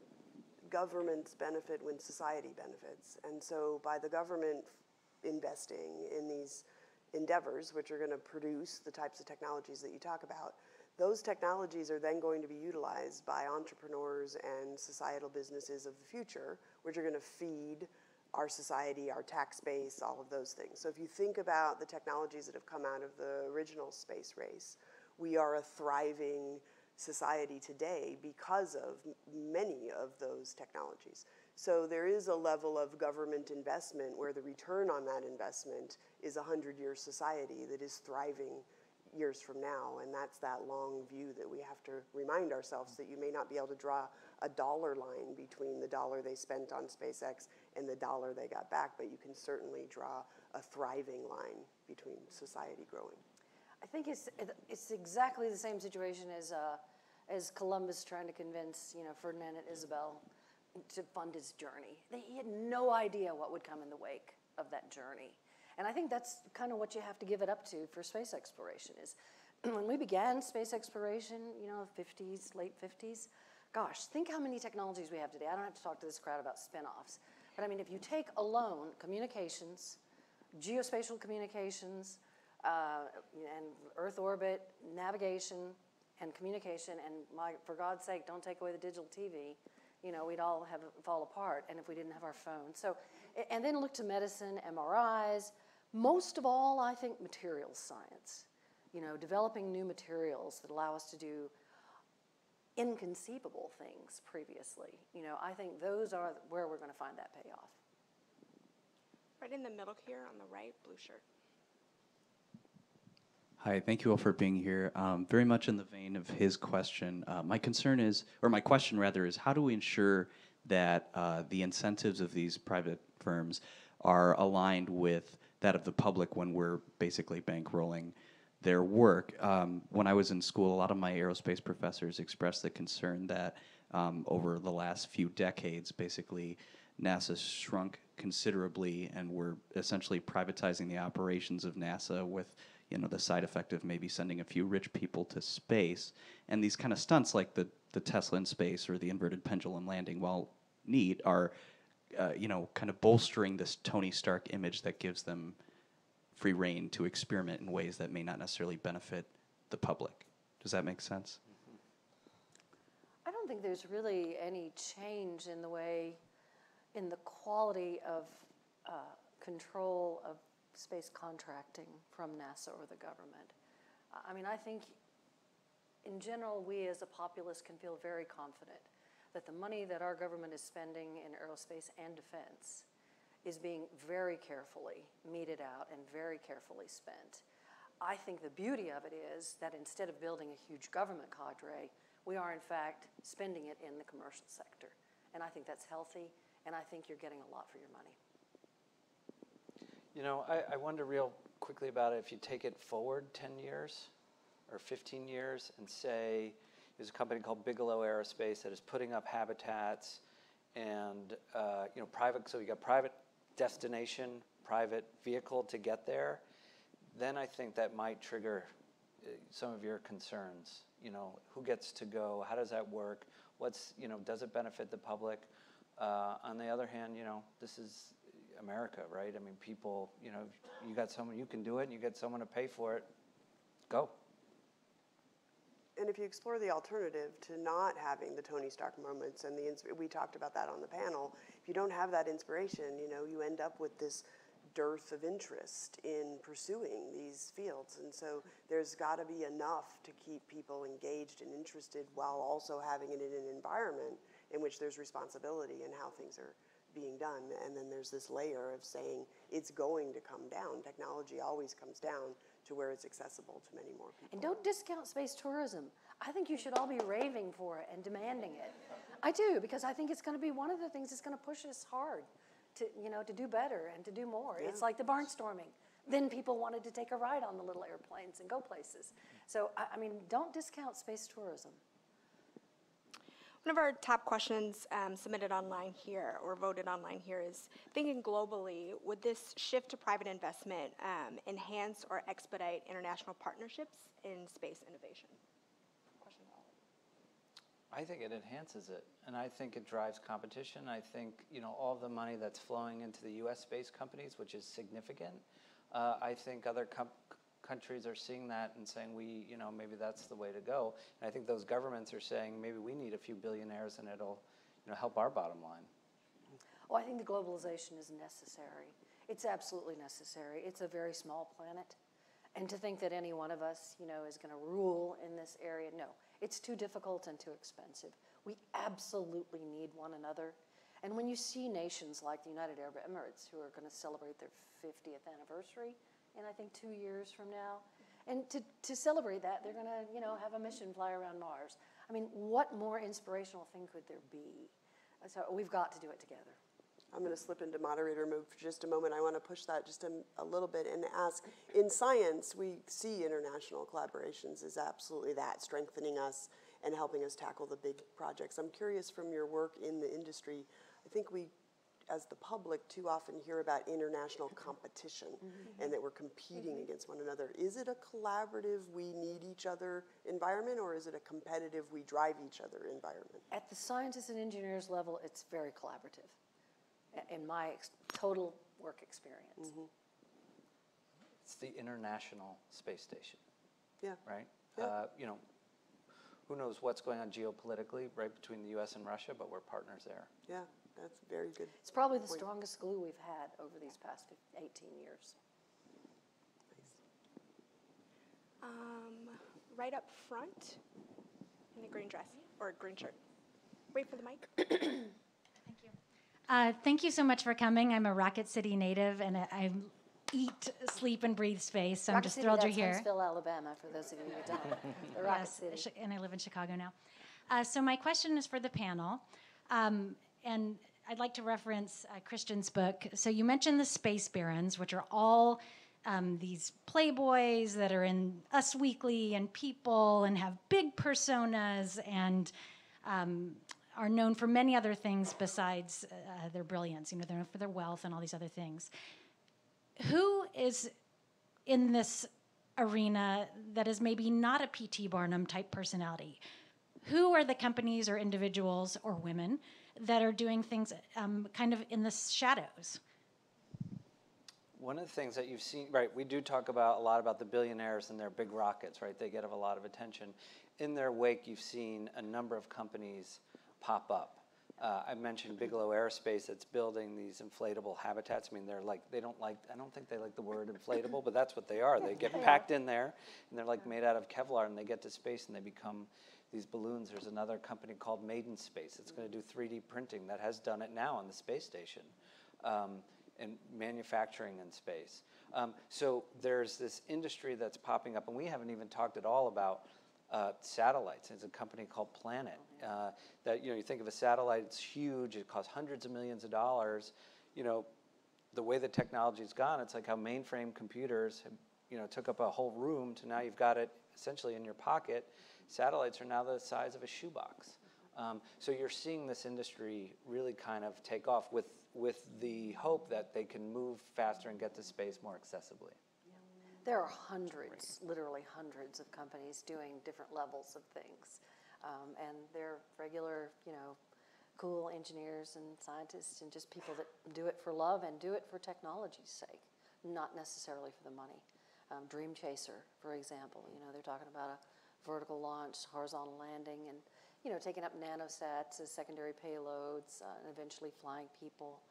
governments benefit when society benefits. And so by the government investing in these endeavors, which are going to produce the types of technologies that you talk about, those technologies are then going to be utilized by entrepreneurs and societal businesses of the future, which are going to feed our society, our tax base, all of those things. So if you think about the technologies that have come out of the original space race, we are a thriving society today because of many of those technologies. So there is a level of government investment where the return on that investment is a 100-year society that is thriving years from now. And that's that long view that we have to remind ourselves that you may not be able to draw a dollar line between the dollar they spent on SpaceX and the dollar they got back, but you can certainly draw a thriving line between society growing. I think it's, it's exactly the same situation as, uh, as Columbus trying to convince, you know, Ferdinand and Isabel to fund his journey. He had no idea what would come in the wake of that journey. And I think that's kind of what you have to give it up to for space exploration is when we began space exploration, you know, 50s, late 50s, gosh, think how many technologies we have today. I don't have to talk to this crowd about spin-offs. But I mean, if you take alone communications, geospatial communications, uh, and Earth orbit, navigation, and communication, and my, for God's sake, don't take away the digital TV, you know, we'd all have fall apart, and if we didn't have our phones. So, and then look to medicine, MRIs, most of all, I think materials science, you know, developing new materials that allow us to do inconceivable things previously. You know, I think those are where we're going to find that payoff. Right in the middle here on the right, blue shirt. Hi, thank you all for being here. Um, very much in the vein of his question, uh, my concern is, or my question rather, is how do we ensure that uh, the incentives of these private firms are aligned with that of the public when we're basically bankrolling their work. Um, when I was in school, a lot of my aerospace professors expressed the concern that um, over the last few decades, basically, NASA shrunk considerably, and we're essentially privatizing the operations of NASA with you know the side effect of maybe sending a few rich people to space and these kind of stunts like the the Tesla in space or the inverted pendulum landing while neat are uh, you know, kind of bolstering this Tony Stark image that gives them free reign to experiment in ways that may not necessarily benefit the public. Does that make sense? I don't think there's really any change in the way, in the quality of uh, control of space contracting from NASA or the government. I mean, I think in general, we as a populace can feel very confident that the money that our government is spending in aerospace and defense is being very carefully meted out and very carefully spent. I think the beauty of it is that instead of building a huge government cadre, we are in fact spending it in the commercial sector. And I think that's healthy, and I think you're getting a lot for your money. You know, I, I wonder real quickly about it, if you take it forward 10 years or 15 years and say, there's a company called Bigelow Aerospace that is putting up habitats and, uh, you know, private, so you got private destination, private vehicle to get there, then I think that might trigger uh, some of your concerns. You know, who gets to go? How does that work? What's, you know, does it benefit the public? Uh, on the other hand, you know, this is America, right? I mean, people, you know, you got someone, you can do it, and you get someone to pay for it, go. And if you explore the alternative to not having the Tony Stark moments and the, we talked about that on the panel, if you don't have that inspiration, you know, you end up with this dearth of interest in pursuing these fields. And so there's got to be enough to keep people engaged and interested while also having it in an environment in which there's responsibility in how things are being done. And then there's this layer of saying it's going to come down. Technology always comes down to where it's accessible to many more people. And don't discount space tourism. I think you should all be raving for it and demanding it. I do, because I think it's going to be one of the things that's going to push us hard to, you know, to do better and to do more. It's like the barnstorming. Then people wanted to take a ride on the little airplanes and go places. So, I, I mean, don't discount space tourism. One of our top questions um, submitted online here or voted online here is thinking globally, would this shift to private investment um, enhance or expedite international partnerships in space innovation? Question. I think it enhances it, and I think it drives competition. I think, you know, all the money that's flowing into the US space companies, which is significant, uh, I think other countries are seeing that and saying, we, you know, maybe that's the way to go. And I think those governments are saying, maybe we need a few billionaires and it'll, you know, help our bottom line. Oh, I think the globalization is necessary. It's absolutely necessary. It's a very small planet. And to think that any one of us, you know, is going to rule in this area, no. It's too difficult and too expensive. We absolutely need one another. And when you see nations like the United Arab Emirates who are going to celebrate their 50th anniversary in, I think, two years from now, and to, to celebrate that, they're going to, you know, have a mission fly around Mars. I mean, what more inspirational thing could there be? So we've got to do it together. I'm going to slip into moderator mode for just a moment. I want to push that just a, a, little bit and ask in science, we see international collaborations as absolutely that, strengthening us and helping us tackle the big projects. I'm curious from your work in the industry, I think we, as the public, too often hear about international competition mm-hmm. and that we're competing mm-hmm. against one another. Is it a collaborative, we need each other environment, or is it a competitive, we drive each other environment? At the scientists and engineers level, it's very collaborative in my ex- total work experience. Mm-hmm. It's the International Space Station, Yeah. right? Yeah. Uh, you know, who knows what's going on geopolitically, right, between the U.S. and Russia, but we're partners there. Yeah, that's very good. It's probably the point. strongest glue we've had over these past 15, 18 years. Um, right up front in a green dress or a green shirt. Wait for the mic. Thank you. Uh, thank you so much for coming. I'm a Rocket City native, and I, I eat, sleep, and breathe space. So I'm just City, thrilled you're that's here. Huntsville, Alabama, for those of you who don't. The Rocket Yes, City. And I live in Chicago now. Uh, so my question is for the panel, um, and I'd like to reference uh, Christian's book. So you mentioned the Space Barons, which are all um, these playboys that are in Us Weekly and People and have big personas and um, are known for many other things besides uh, their brilliance. You know, they're known for their wealth and all these other things. Who is in this arena that is maybe not a P.T. Barnum type personality? Who are the companies or individuals or women that are doing things um, kind of in the shadows? One of the things that you've seen, right, we do talk about a lot about the billionaires and their big rockets, right? They get a lot of attention. In their wake, you've seen a number of companies pop up. Uh, I mentioned Bigelow Aerospace that's building these inflatable habitats. I mean, they're like, they don't like, I don't think they like the word inflatable, but that's what they are. They get packed in there and they're like made out of Kevlar and they get to space and they become these balloons. There's another company called Made In Space. that's going to do 3D printing that has done it now on the space station um, and manufacturing in space. Um, so there's this industry that's popping up, and we haven't even talked at all about uh, satellites. It's a company called Planet. Uh, that you know, you think of a satellite, it's huge. It costs hundreds of millions of dollars. You know, the way the technology's gone, it's like how mainframe computers, have, you know, took up a whole room to now you've got it essentially in your pocket. Satellites are now the size of a shoebox. Um, so you're seeing this industry really kind of take off with with the hope that they can move faster and get to space more accessibly. There are hundreds, literally hundreds of companies doing different levels of things. Um, and they're regular, you know, cool engineers and scientists and just people that do it for love and do it for technology's sake, not necessarily for the money. Um, Dream Chaser, for example, you know, they're talking about a vertical launch, horizontal landing, and, you know, taking up nanosats as secondary payloads uh, and eventually flying people.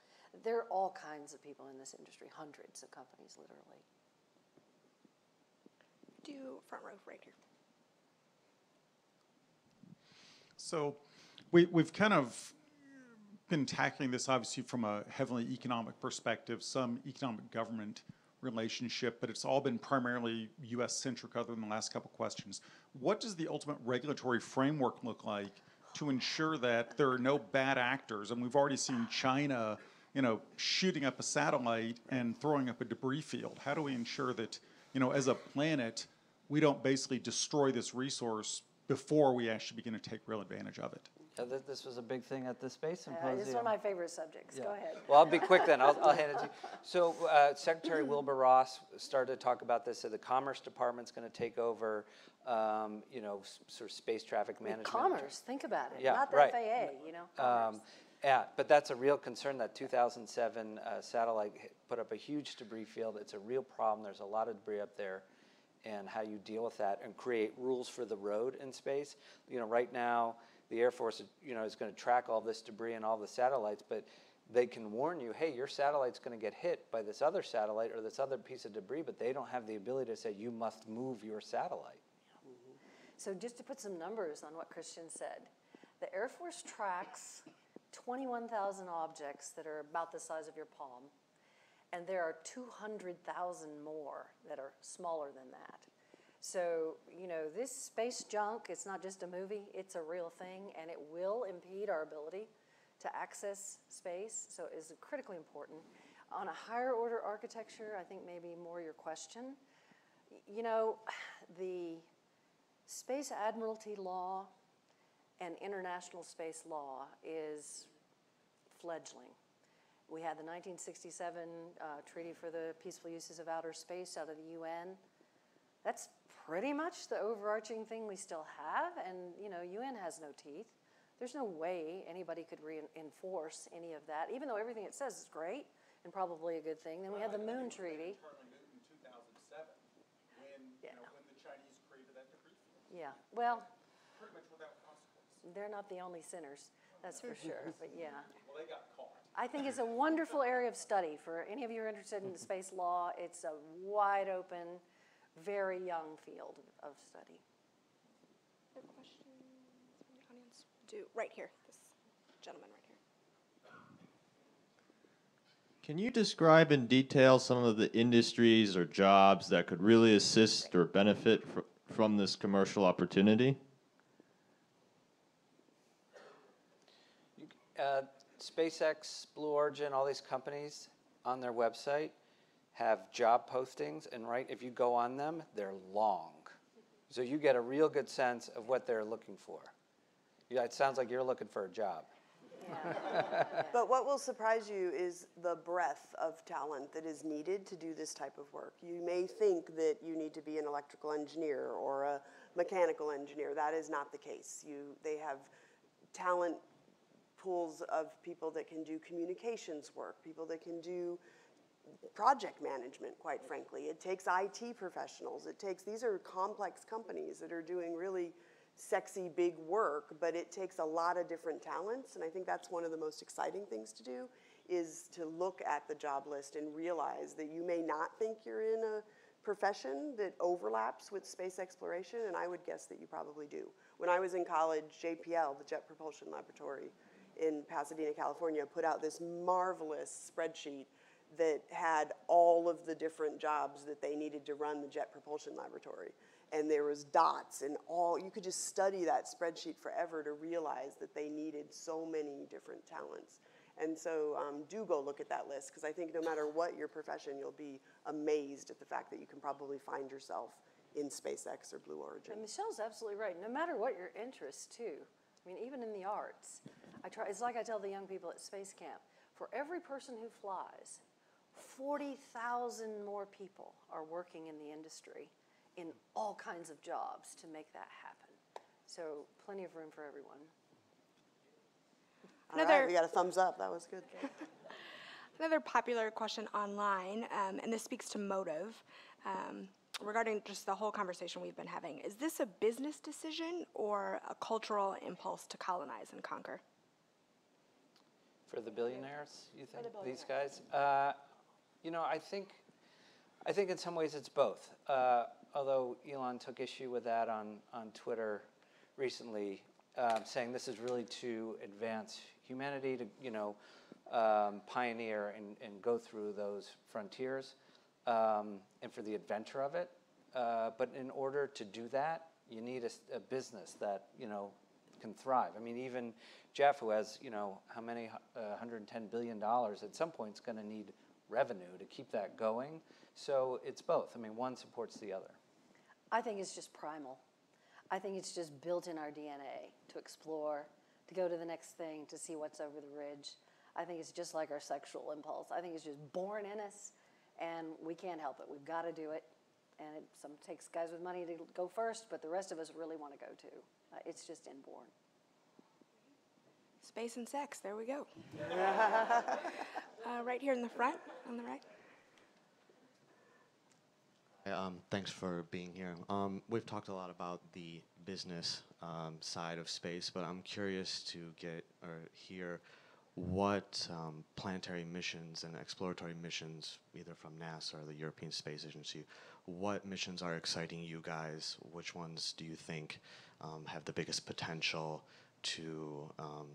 There are all kinds of people in this industry, hundreds of companies, literally. Do front row right here. So we, we've kind of been tackling this obviously from a heavily economic perspective, some economic government relationship, but it's all been primarily US centric other than the last couple questions. What does the ultimate regulatory framework look like to ensure that there are no bad actors? And we've already seen China, you know, shooting up a satellite and throwing up a debris field. How do we ensure that, you know, as a planet, we don't basically destroy this resource before we actually begin to take real advantage of it? Yeah, th- this was a big thing at the space Uh, symposium. it's one of my favorite subjects. Go ahead. Well, I'll be quick then. I'll, I'll hand it to you. So uh, Secretary Wilbur Ross started to talk about this. So the Commerce Department's going to take over, um, you know, s- sort of space traffic management. Commerce, think about it. Yeah, Not the right. FAA, you know, Um, yeah, but that's a real concern. That 2007 uh, satellite put up a huge debris field. It's a real problem. There's a lot of debris up there, and how you deal with that and create rules for the road in space. You know, right now the Air Force, you know, is going to track all this debris and all the satellites, but they can warn you, hey, your satellite's going to get hit by this other satellite or this other piece of debris, but they don't have the ability to say you must move your satellite. Mm-hmm. So just to put some numbers on what Christian said, the Air Force tracks 21,000 objects that are about the size of your palm, and there are 200,000 more that are smaller than that. So, you know, this space junk, it's not just a movie, it's a real thing, and it will impede our ability to access space, so it is critically important. On a higher order architecture, I think maybe more your question, you know, the Space Admiralty law and international space law is fledgling. We had the 1967 uh, Treaty for the Peaceful Uses of Outer Space out of the UN. That's pretty much the overarching thing we still have, and you know, UN has no teeth. There's no way anybody could reinforce any of that, even though everything it says is great and probably a good thing. Then we had the Moon Treaty. in 2007 when, Yeah. when the Chinese created that debris Yeah, well, pretty much without consequence. they're not the only sinners, that's for sure, but yeah. Well, they got caught. I think it's a wonderful area of study for any of you who are interested in space law. It's a wide open, very young field of study. Other questions from the audience? Do, right here, this gentleman right here. Can you describe in detail some of the industries or jobs that could really assist or benefit fr- from this commercial opportunity? Uh, SpaceX, Blue Origin, all these companies on their website have job postings, and right, if you go on them, they're long. So you get a real good sense of what they're looking for. Yeah, it sounds like you're looking for a job. But what will surprise you is the breadth of talent that is needed to do this type of work. You may think that you need to be an electrical engineer or a mechanical engineer. That is not the case. You, they have talent pools of people that can do communications work, people that can do project management, quite frankly. It takes IT professionals. It takes, these are complex companies that are doing really sexy, big work, but it takes a lot of different talents. And I think that's one of the most exciting things to do is to look at the job list and realize that you may not think you're in a profession that overlaps with space exploration? And I would guess that you probably do. When I was in college, JPL, the Jet Propulsion Laboratory in Pasadena, California, put out this marvelous spreadsheet that had all of the different jobs that they needed to run the Jet Propulsion Laboratory. And there was dots and all, you could just study that spreadsheet forever to realize that they needed so many different talents. And so um, do go look at that list because I think no matter what your profession, you'll be amazed at the fact that you can probably find yourself in SpaceX or Blue Origin. And Michelle's absolutely right. No matter what your interest, too. I mean, even in the arts, I try. It's like I tell the young people at Space Camp: for every person who flies, forty thousand more people are working in the industry, in all kinds of jobs to make that happen. So plenty of room for everyone. All right, Another- we got a thumbs up. That was good. Another popular question online, um, and this speaks to motive, um, regarding just the whole conversation we've been having. Is this a business decision or a cultural impulse to colonize and conquer? For the billionaires, you think, these guys? Uh, You know, I think, I think in some ways it's both. Uh, Although Elon took issue with that on, on Twitter recently, um, saying this is really to advance humanity, to, you know, um, pioneer and, and go through those frontiers, um, and for the adventure of it. Uh, But in order to do that, you need a business that, you know, can thrive. I mean, even Jeff, who has, you know, how many, uh, $110 billion, at some point is going to need revenue to keep that going. So it's both. I mean, one supports the other. I think it's just primal. I think it's just built in our DNA to explore, to go to the next thing, to see what's over the ridge. I think it's just like our sexual impulse. I think it's just born in us, and we can't help it. We've got to do it. And it some takes guys with money to go first, but the rest of us really want to go too. Uh, it's just inborn. Space and sex, there we go. uh, right here in the front, on the right. Um, thanks for being here. Um, we've talked a lot about the business um, side of space, but I'm curious to get or hear what um, planetary missions and exploratory missions, either from NASA or the European Space Agency, what missions are exciting you guys? Which ones do you think um, have the biggest potential to um,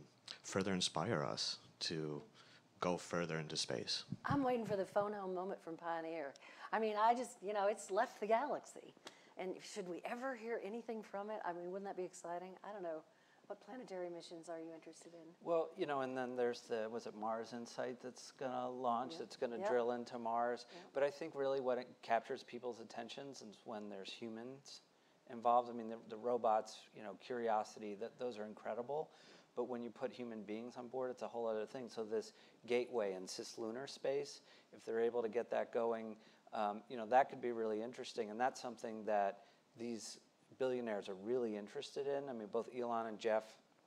further inspire us to go further into space? I'm waiting for the phone home moment from Pioneer. I mean, I just, you know, it's left the galaxy. And should we ever hear anything from it? I mean, wouldn't that be exciting? I don't know. What planetary missions are you interested in? Well, you know, and then there's the, was it Mars Insight that's going to launch, that's going to drill into Mars? But I think really what it captures people's attentions is when there's humans involved. I mean, the, the robots, you know, Curiosity, that, those are incredible. But when you put human beings on board, it's a whole other thing. So this gateway in cislunar space, if they're able to get that going, um, you know, that could be really interesting. And that's something that these billionaires are really interested in. I mean, both Elon and Jeff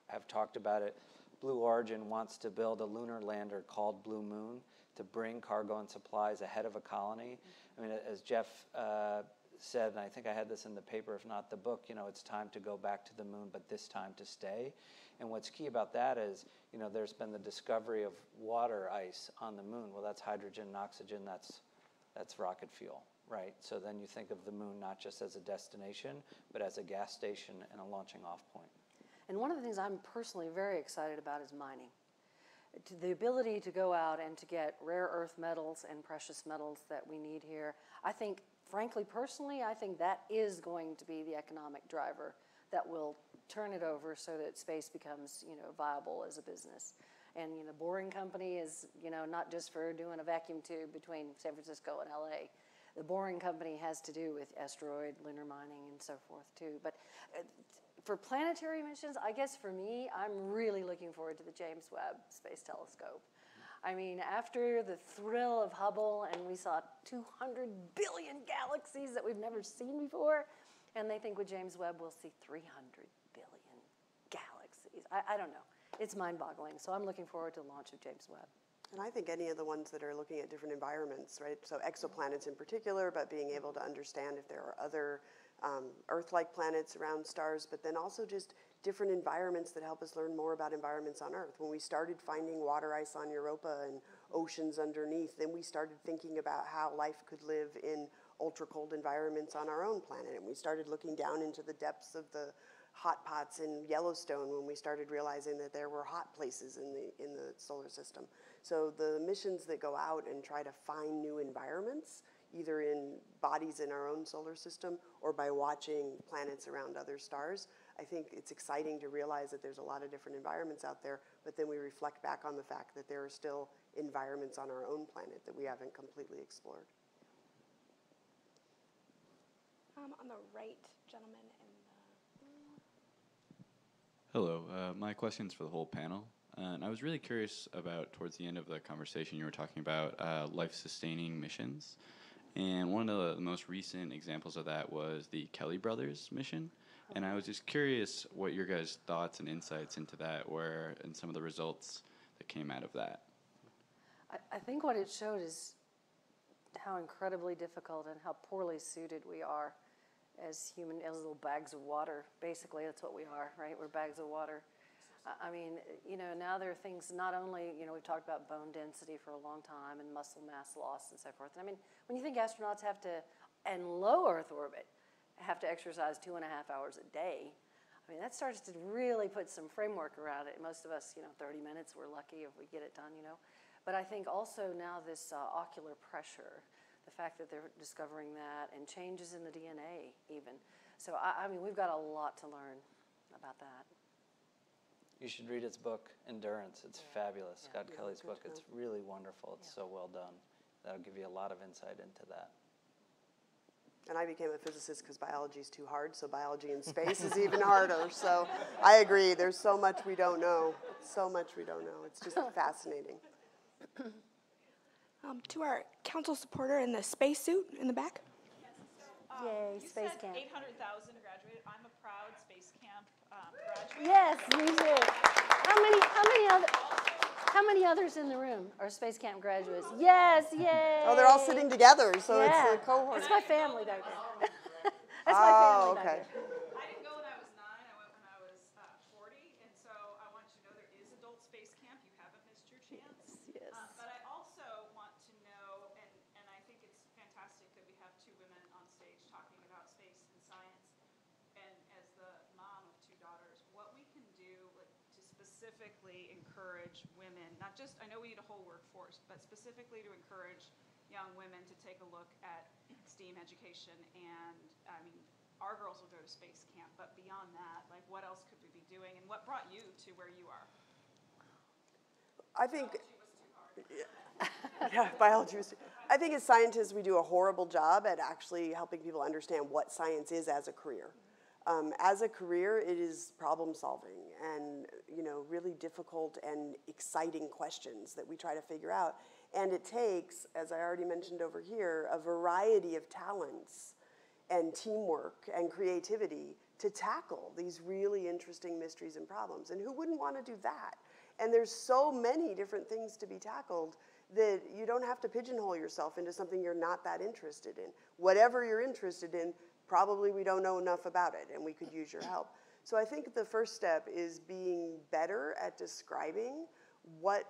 have talked about it. Blue Origin wants to build a lunar lander called Blue Moon to bring cargo and supplies ahead of a colony. I mean, as Jeff uh, said, and I think I had this in the paper, if not the book, you know, it's time to go back to the moon, but this time to stay. And what's key about that is, you know, there's been the discovery of water ice on the moon. Well, that's hydrogen and oxygen, that's, that's rocket fuel, right? So then you think of the moon not just as a destination, but as a gas station and a launching off point. And one of the things I'm personally very excited about is mining. The ability to go out and to get rare earth metals and precious metals that we need here. I think, frankly, personally, I think that is going to be the economic driver that will turn it over so that space becomes, you know, viable as a business. And, you know, Boring Company is, you know, not just for doing a vacuum tube between San Francisco and LA. The Boring Company has to do with asteroid, lunar mining, and so forth, too. But uh, for planetary missions, I guess for me, I'm really looking forward to the James Webb Space Telescope. I mean, after the thrill of Hubble, and we saw 200 billion galaxies that we've never seen before, and they think with James Webb we'll see 300 billion galaxies. I, I don't know. It's mind boggling. So I'm looking forward to the launch of James Webb. And I think any of the ones that are looking at different environments, right? So exoplanets in particular, but being able to understand if there are other um, Earth-like planets around stars, but then also just different environments that help us learn more about environments on Earth. When we started finding water ice on Europa and oceans underneath, then we started thinking about how life could live in ultra cold environments on our own planet. And we started looking down into the depths of the hot pots in Yellowstone when we started realizing that there were hot places in the, in the solar system. So the missions that go out and try to find new environments, either in bodies in our own solar system or by watching planets around other stars, I think it's exciting to realize that there's a lot of different environments out there, but then we reflect back on the fact that there are still environments on our own planet that we haven't completely explored. Um, on the right, gentleman in Hello, uh, my question's for the whole panel. Uh, and I was really curious about towards the end of the conversation, you were talking about uh, life sustaining missions. And one of the, most recent examples of that was the Kelly Brothers mission. And I was just curious what your guys' thoughts and insights into that were and some of the results that came out of that. I, I think what it showed is how incredibly difficult and how poorly suited we are as human, as little bags of water. Basically, that's what we are, right? We're bags of water. I- mean, you know, now there are things not only, you know, we've talked about bone density for a long time and muscle mass loss and so forth. And I mean, when you think astronauts have to, in low Earth orbit, have to exercise two and a half hours a day, I mean, that starts to really put some framework around it. Most of us, you know, 30 minutes, we're lucky if we get it done, you know. But I think also now this uh, ocular pressure, the fact that they're discovering that and changes in the DNA even. So, I, I mean, we've got a lot to learn about that. You should read his book, Endurance. It's fabulous. Yeah. Scott Yeah, Kelly's good book. job. It's really wonderful. It's so well done. That'll give you a lot of insight into that. And I became a physicist because biology is too hard, so biology in space is even harder. So I agree, there's so much we don't know. So much we don't know. It's just fascinating. Um, to our council supporter in the spacesuit in the back. Yay, You space said camp. 800,000 graduated. I'm a proud space camp um, graduate. Yes, me too. How many, how many other, how many others in the room are space camp graduates? Yes, yay. Oh, they're all sitting together, so Yeah. it's a cohort. It's my family back there. That's my Oh, family okay. back there. I didn't go when I was nine. I went when I was uh, 40. And so I want you to know there is adult space camp. You haven't missed your chance. Yes. Uh, but I also want to know, and, and I think it's fantastic that we have two women on stage talking about space and science. And as the mom of two daughters, what we can do like, to specifically encourage women, not just, I know we need a whole workforce, but specifically to encourage young women to take a look at STEAM education. And I mean, our girls will go to space camp, but beyond that, like what else could we be doing? And what brought you to where you are? I think. Yeah, biology was. I think as scientists, we do a horrible job at actually helping people understand what science is as a career. Um, as a career, it is problem solving and you know really difficult and exciting questions that we try to figure out. And it takes, as I already mentioned over here, a variety of talents and teamwork and creativity to tackle these really interesting mysteries and problems. And who wouldn't want to do that? And there's so many different things to be tackled that you don't have to pigeonhole yourself into something you're not that interested in. Whatever you're interested in, probably we don't know enough about it and we could use your help. So I think the first step is being better at describing what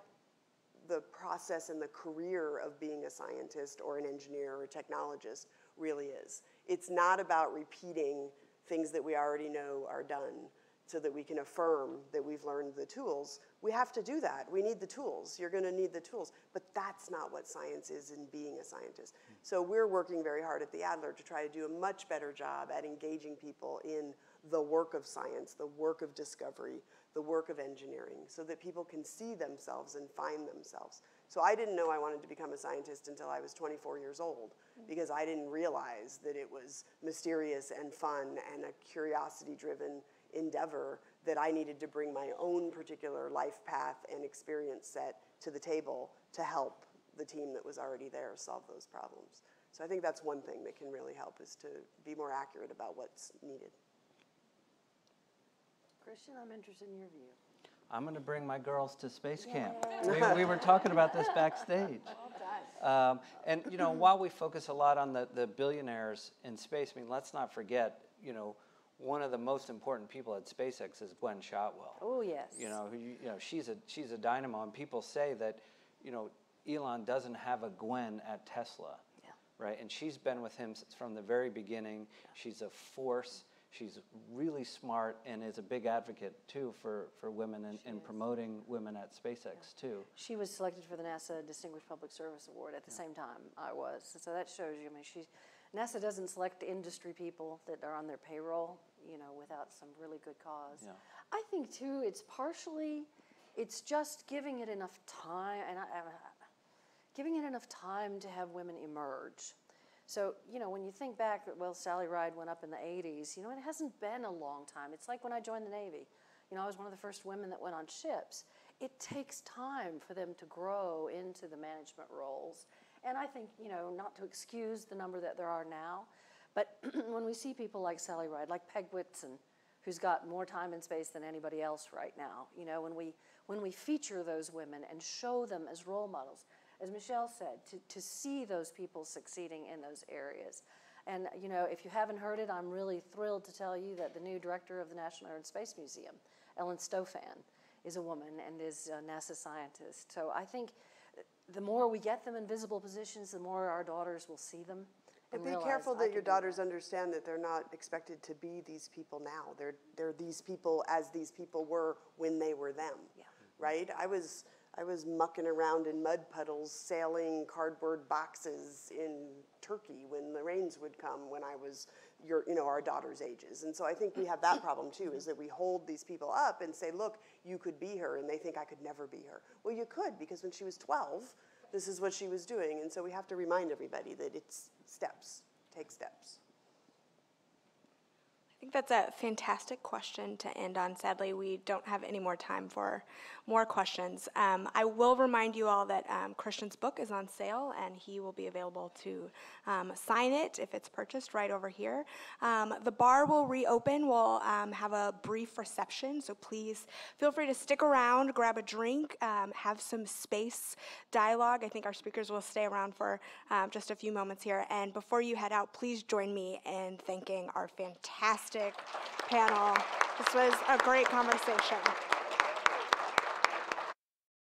the process and the career of being a scientist or an engineer or a technologist really is. It's not about repeating things that we already know are done so that we can affirm that we've learned the tools. We have to do that. We need the tools. You're going to need the tools. But that's not what science is in being a scientist. So we're working very hard at the Adler to try to do a much better job at engaging people in the work of science, the work of discovery, the work of engineering, so that people can see themselves and find themselves. So I didn't know I wanted to become a scientist until I was 24 years old because I didn't realize that it was mysterious and fun and a curiosity driven endeavor that I needed to bring my own particular life path and experience set to the table to help the team that was already there solve those problems. So I think that's one thing that can really help is to be more accurate about what's needed. Christian, I'm interested in your view. I'm going to bring my girls to space camp. We, we were talking about this backstage. Um, and, you know, while we focus a lot on the, the billionaires in space, I mean, let's not forget, you know, one of the most important people at SpaceX is Gwynne Shotwell. Oh, yes. You know, who you, you know, she's a she's a dynamo, and people say that, you know, Elon doesn't have a Gwynne at Tesla. Yeah. right? And she's been with him from the very beginning. She's a force. She's really smart and is a big advocate too for, for women and, and promoting women at SpaceX too. She was selected for the NASA Distinguished Public Service Award at the same time I was. So that shows you, I mean, she, NASA doesn't select industry people that are on their payroll, you know, without some really good cause. Yeah. I think too, it's partially, it's just giving it enough time, and I, I, giving it enough time to have women emerge. So, you know, when you think back, well, Sally Ride went up in the 80s, you know, it hasn't been a long time. It's like when I joined the Navy. You know, I was one of the first women that went on ships. It takes time for them to grow into the management roles. And I think, you know, not to excuse the number that there are now, but when we see people like Sally Ride, like Peg Whitson, who's got more time in space than anybody else right now, you know, when we, when we feature those women and show them as role models, as Michelle said, to, to see those people succeeding in those areas. And, you know, if you haven't heard it, I'm really thrilled to tell you that the new director of the National Air and Space Museum, Ellen Stofan, is a woman and is a NASA scientist. So I think the more we get them in visible positions, the more our daughters will see them. But and be careful that your daughters understand that they're not expected to be these people now. They're, they're these people as these people were when they were them. Yeah. Right? I was, I was mucking around in mud puddles, sailing cardboard boxes in Turkey when the rains would come when I was your, you know, our daughters' ages. And so I think we have that problem too, is that we hold these people up and say, look, you could be her, and they think I could never be her. Well, you could, because when she was 12, this is what she was doing. And so we have to remind everybody that it's steps, take steps. I think that's a fantastic question to end on. Sadly, we don't have any more time for more questions. Um, I will remind you all that um, Christian's book is on sale, and he will be available to um, sign it if it's purchased right over here. Um, the bar will reopen. We'll um, have a brief reception, so please feel free to stick around, grab a drink, um, have some space dialogue. I think our speakers will stay around for just a few moments here. And before you head out, please join me in thanking our fantastic panel. This was a great conversation.